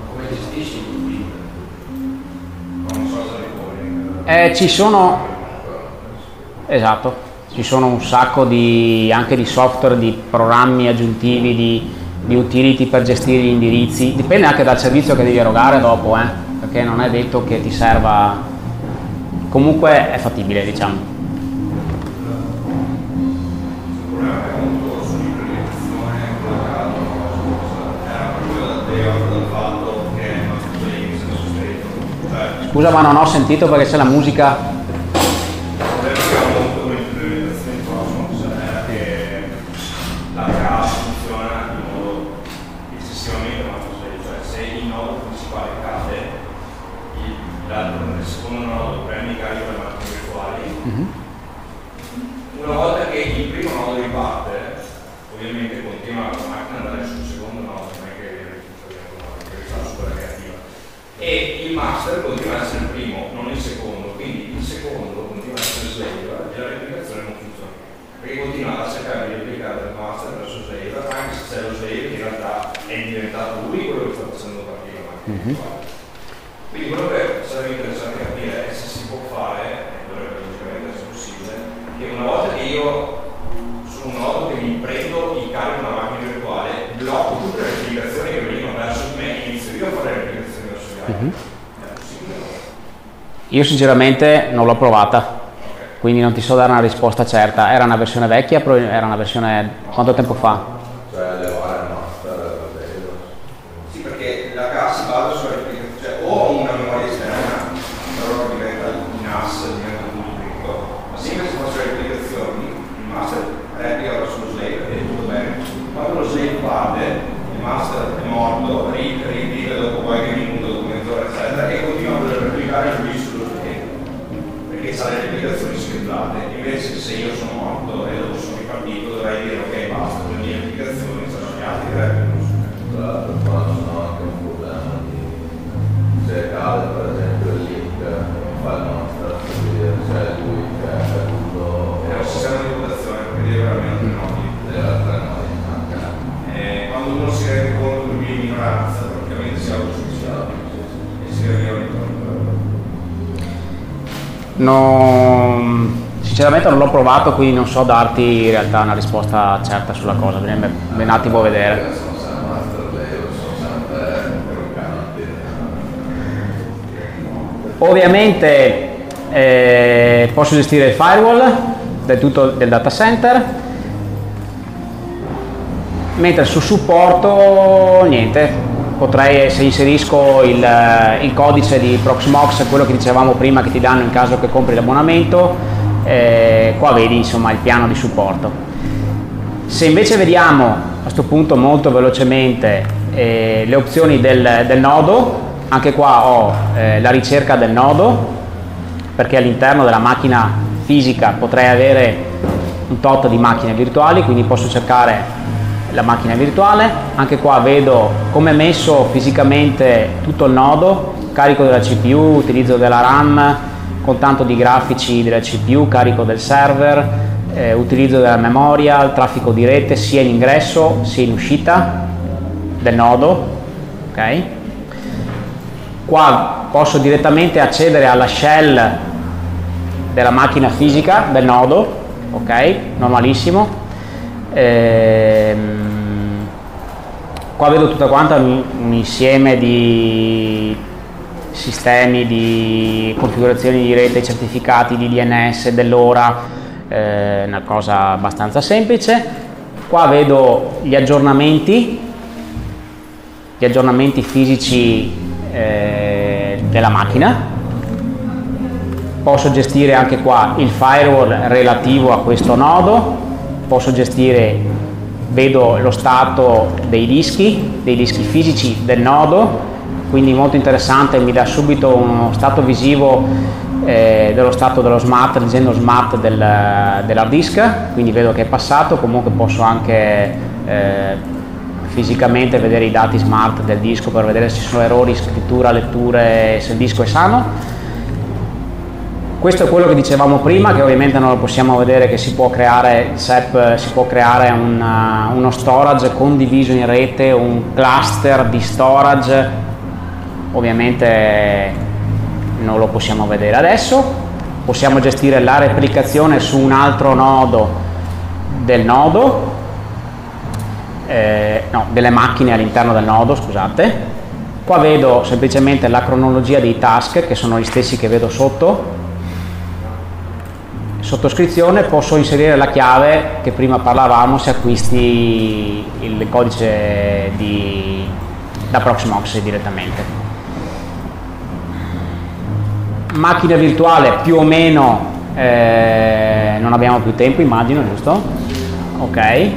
Speaker 3: come gestisci i gruppi? Non so se.
Speaker 1: Eh, ci sono, esatto, ci sono un sacco di, anche di software, di programmi aggiuntivi, di, di utility per gestire gli indirizzi, dipende anche dal servizio che devi erogare dopo, eh, perché non è detto che ti serva, comunque è fattibile diciamo. Scusa ma non ho sentito perché c'è la musica.
Speaker 2: problema che ho avuto con l'implementazione di Cosmos è che la CAS funziona in modo eccessivamente manuale, cioè se il nodo principale cade, il, l'altro, nel secondo nodo prende in carico le macchine virtuali,
Speaker 3: Una volta che il primo nodo riparte,
Speaker 2: master continua ad essere il primo, non il secondo, quindi il secondo continua ad essere slave e la replicazione non funziona. Perché continua a cercare di replicare il master verso slave, anche se c'è lo slave che in realtà è diventato lui quello che sta facendo partire la macchina.
Speaker 1: Mhm.
Speaker 2: Quindi quello che sarebbe interessante capire è se si può fare, e dovrebbe logicamente essere possibile, che una volta che io su un nodo che mi prendo il carico una macchina virtuale, blocco tutte le replicazioni che venivano verso di me e inizio io a fare le replicazioni verso gli altri.
Speaker 1: Mhm.
Speaker 2: È possibile o no?
Speaker 1: Io sinceramente non l'ho provata, quindi non ti so dare una risposta certa. Era una versione vecchia, era una versione quanto tempo fa?
Speaker 3: Cioè levare il master da zero.
Speaker 2: Sì, perché la CAS si basa sulla replicazione, cioè o una memoria esterna, però diventa in NAS, diventa un numerico, ma sempre se fossero replicazioni, il master replica verso lo slave e tutto bene. Quando lo slave parte, il master è morto, ri- rivive dopo qualche minuto, dopo mezz'ora, eccetera, e continua a voler replicare lui sullo slave. Perché ha le replicazioni schedulate, invece se io sono morto e dopo sono ripartito dovrei dire ok basta, le mie replicazioni sono gli altri che replicano su me.
Speaker 3: Tra l'altro qua sono anche un problema di se cade per esempio il link non fa il master quindi se è lui che è caduto
Speaker 2: È un sistema di votazione perché deve avere almeno tre nodi.
Speaker 3: delle altre noi anche
Speaker 2: E quando uno si rende conto di una minoranza, praticamente si autosufficiente e si arriva.
Speaker 1: Non- sinceramente non l'ho provato, quindi non so darti in realtà una risposta certa sulla cosa, bisogna un attimo vedere.
Speaker 3: sempre canali
Speaker 1: Ovviamente eh, posso gestire il firewall del tutto del data center, mentre su supporto niente, potrei se inserisco il, il codice di Proxmox, quello che dicevamo prima che ti danno in caso che compri l'abbonamento, eh, qua vedi insomma il piano di supporto. Se invece vediamo a questo punto molto velocemente eh, le opzioni del, del nodo, anche qua ho eh, la ricerca del nodo, perché all'interno della macchina fisica potrei avere un tot di macchine virtuali, quindi posso cercare la macchina virtuale. Anche qua vedo come è messo fisicamente tutto il nodo, carico della CPU, utilizzo della RAM, con tanto di grafici della CPU, carico del server, eh, utilizzo della memoria, il traffico di rete sia in ingresso sia in uscita del nodo. ok? Qua posso direttamente accedere alla shell della macchina fisica del nodo, ok? Normalissimo. Ehm, qua vedo tutta quanta un, un insieme di sistemi di configurazioni di rete, certificati di DNS, dell'ora, eh, una cosa abbastanza semplice. Qua vedo gli aggiornamenti, gli aggiornamenti fisici eh, della macchina. Posso gestire anche qua il firewall relativo a questo nodo, posso gestire, vedo lo stato dei dischi, dei dischi fisici del nodo, quindi molto interessante, mi dà subito uno stato visivo eh, dello stato dello smart, leggendo smart del, dell'hard disk, quindi vedo che è passato, comunque posso anche eh, fisicamente vedere i dati smart del disco per vedere se ci sono errori, scrittura, letture, se il disco è sano. Questo è quello che dicevamo prima, che ovviamente non lo possiamo vedere, che si può creare, SEP si può creare una, uno storage condiviso in rete, un cluster di storage, ovviamente non lo possiamo vedere adesso, possiamo gestire la replicazione su un altro nodo del nodo, eh, no, delle macchine all'interno del nodo, scusate. Qua vedo semplicemente la cronologia dei task, che sono gli stessi che vedo sotto. Sottoscrizione, posso inserire la chiave che prima parlavamo se acquisti il codice di, da Proxmox direttamente. Macchina virtuale più o meno, eh, non abbiamo più tempo immagino, giusto? Ok.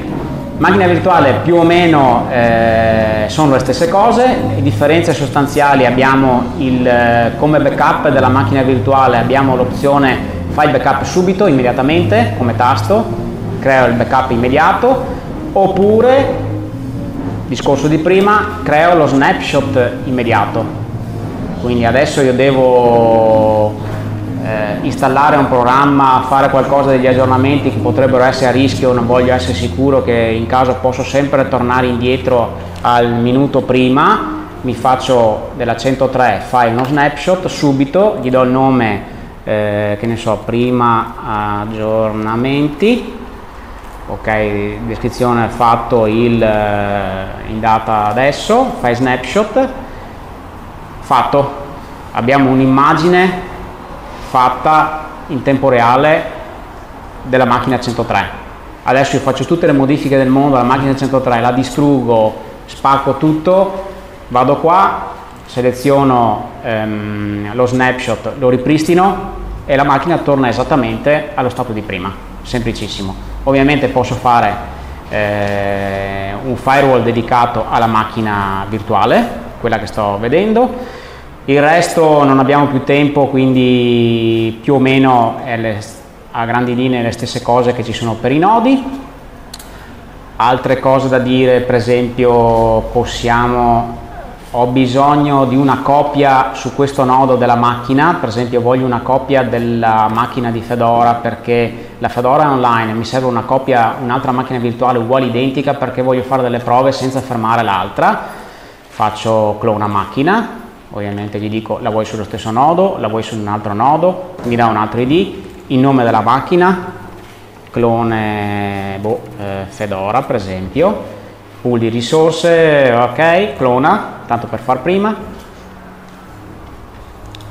Speaker 1: Macchina virtuale più o meno eh, sono le stesse cose, le differenze sostanziali abbiamo il, eh, come backup della macchina virtuale abbiamo l'opzione file backup subito, immediatamente, come tasto, creo il backup immediato, oppure, discorso di prima, creo lo snapshot immediato. quindi adesso io devo eh, installare un programma, fare qualcosa degli aggiornamenti che potrebbero essere a rischio, non voglio essere sicuro che in caso posso sempre tornare indietro al minuto prima, mi faccio della 103 file uno snapshot subito, gli do il nome eh, che ne so, prima aggiornamenti, ok, descrizione fatto il, eh, in data adesso, fai snapshot, fatto, abbiamo un'immagine fatta in tempo reale della macchina 103. Adesso io faccio tutte le modifiche del mondo alla macchina 103, la distruggo, spacco tutto vado qua, seleziono ehm, lo snapshot, lo ripristino e la macchina torna esattamente allo stato di prima, semplicissimo. Ovviamente posso fare eh, un firewall dedicato alla macchina virtuale, quella che sto vedendo, il resto non abbiamo più tempo, quindi più o meno le, a grandi linee le stesse cose che ci sono per i nodi. Altre cose da dire, per esempio, possiamo ho bisogno di una copia su questo nodo della macchina, per esempio voglio una copia della macchina di Fedora perché la Fedora è online, mi serve una copia, un'altra macchina virtuale uguale identica perché voglio fare delle prove senza fermare l'altra, faccio clona macchina, ovviamente gli dico la vuoi sullo stesso nodo, la vuoi su un altro nodo, mi dà un altro id, il nome della macchina, clone boh, eh, Fedora per esempio, pool di risorse, ok, clona, tanto per far prima.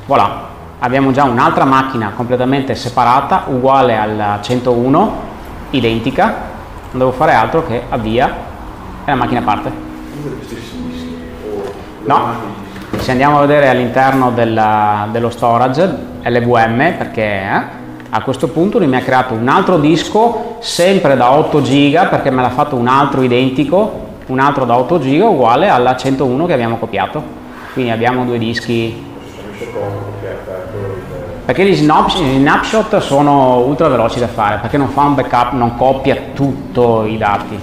Speaker 1: Voilà, abbiamo già un'altra macchina completamente separata, uguale alla 101, identica, non devo fare altro che avvia e la macchina parte. No, se andiamo a vedere all'interno dello storage LVM, perché eh, a questo punto lui mi ha creato un altro disco sempre da 8 giga perché me l'ha fatto un altro identico un altro da 8 giga uguale alla 101 che abbiamo copiato. Quindi abbiamo due dischi. Perché gli snapshot sono ultra veloci da fare perché non fa un backup non copia tutto i dati.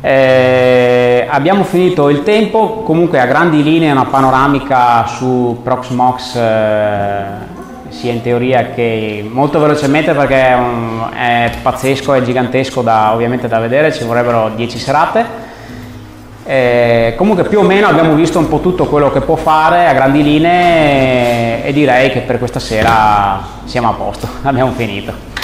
Speaker 1: Eh, abbiamo finito il tempo comunque a grandi linee una panoramica su Proxmox eh, sia in teoria che molto velocemente perché è, un, è pazzesco, è gigantesco da, ovviamente da vedere, ci vorrebbero 10 serate. Eh, comunque più o meno abbiamo visto un po' tutto quello che può fare a grandi linee e direi che per questa sera siamo a posto, *laughs* abbiamo finito.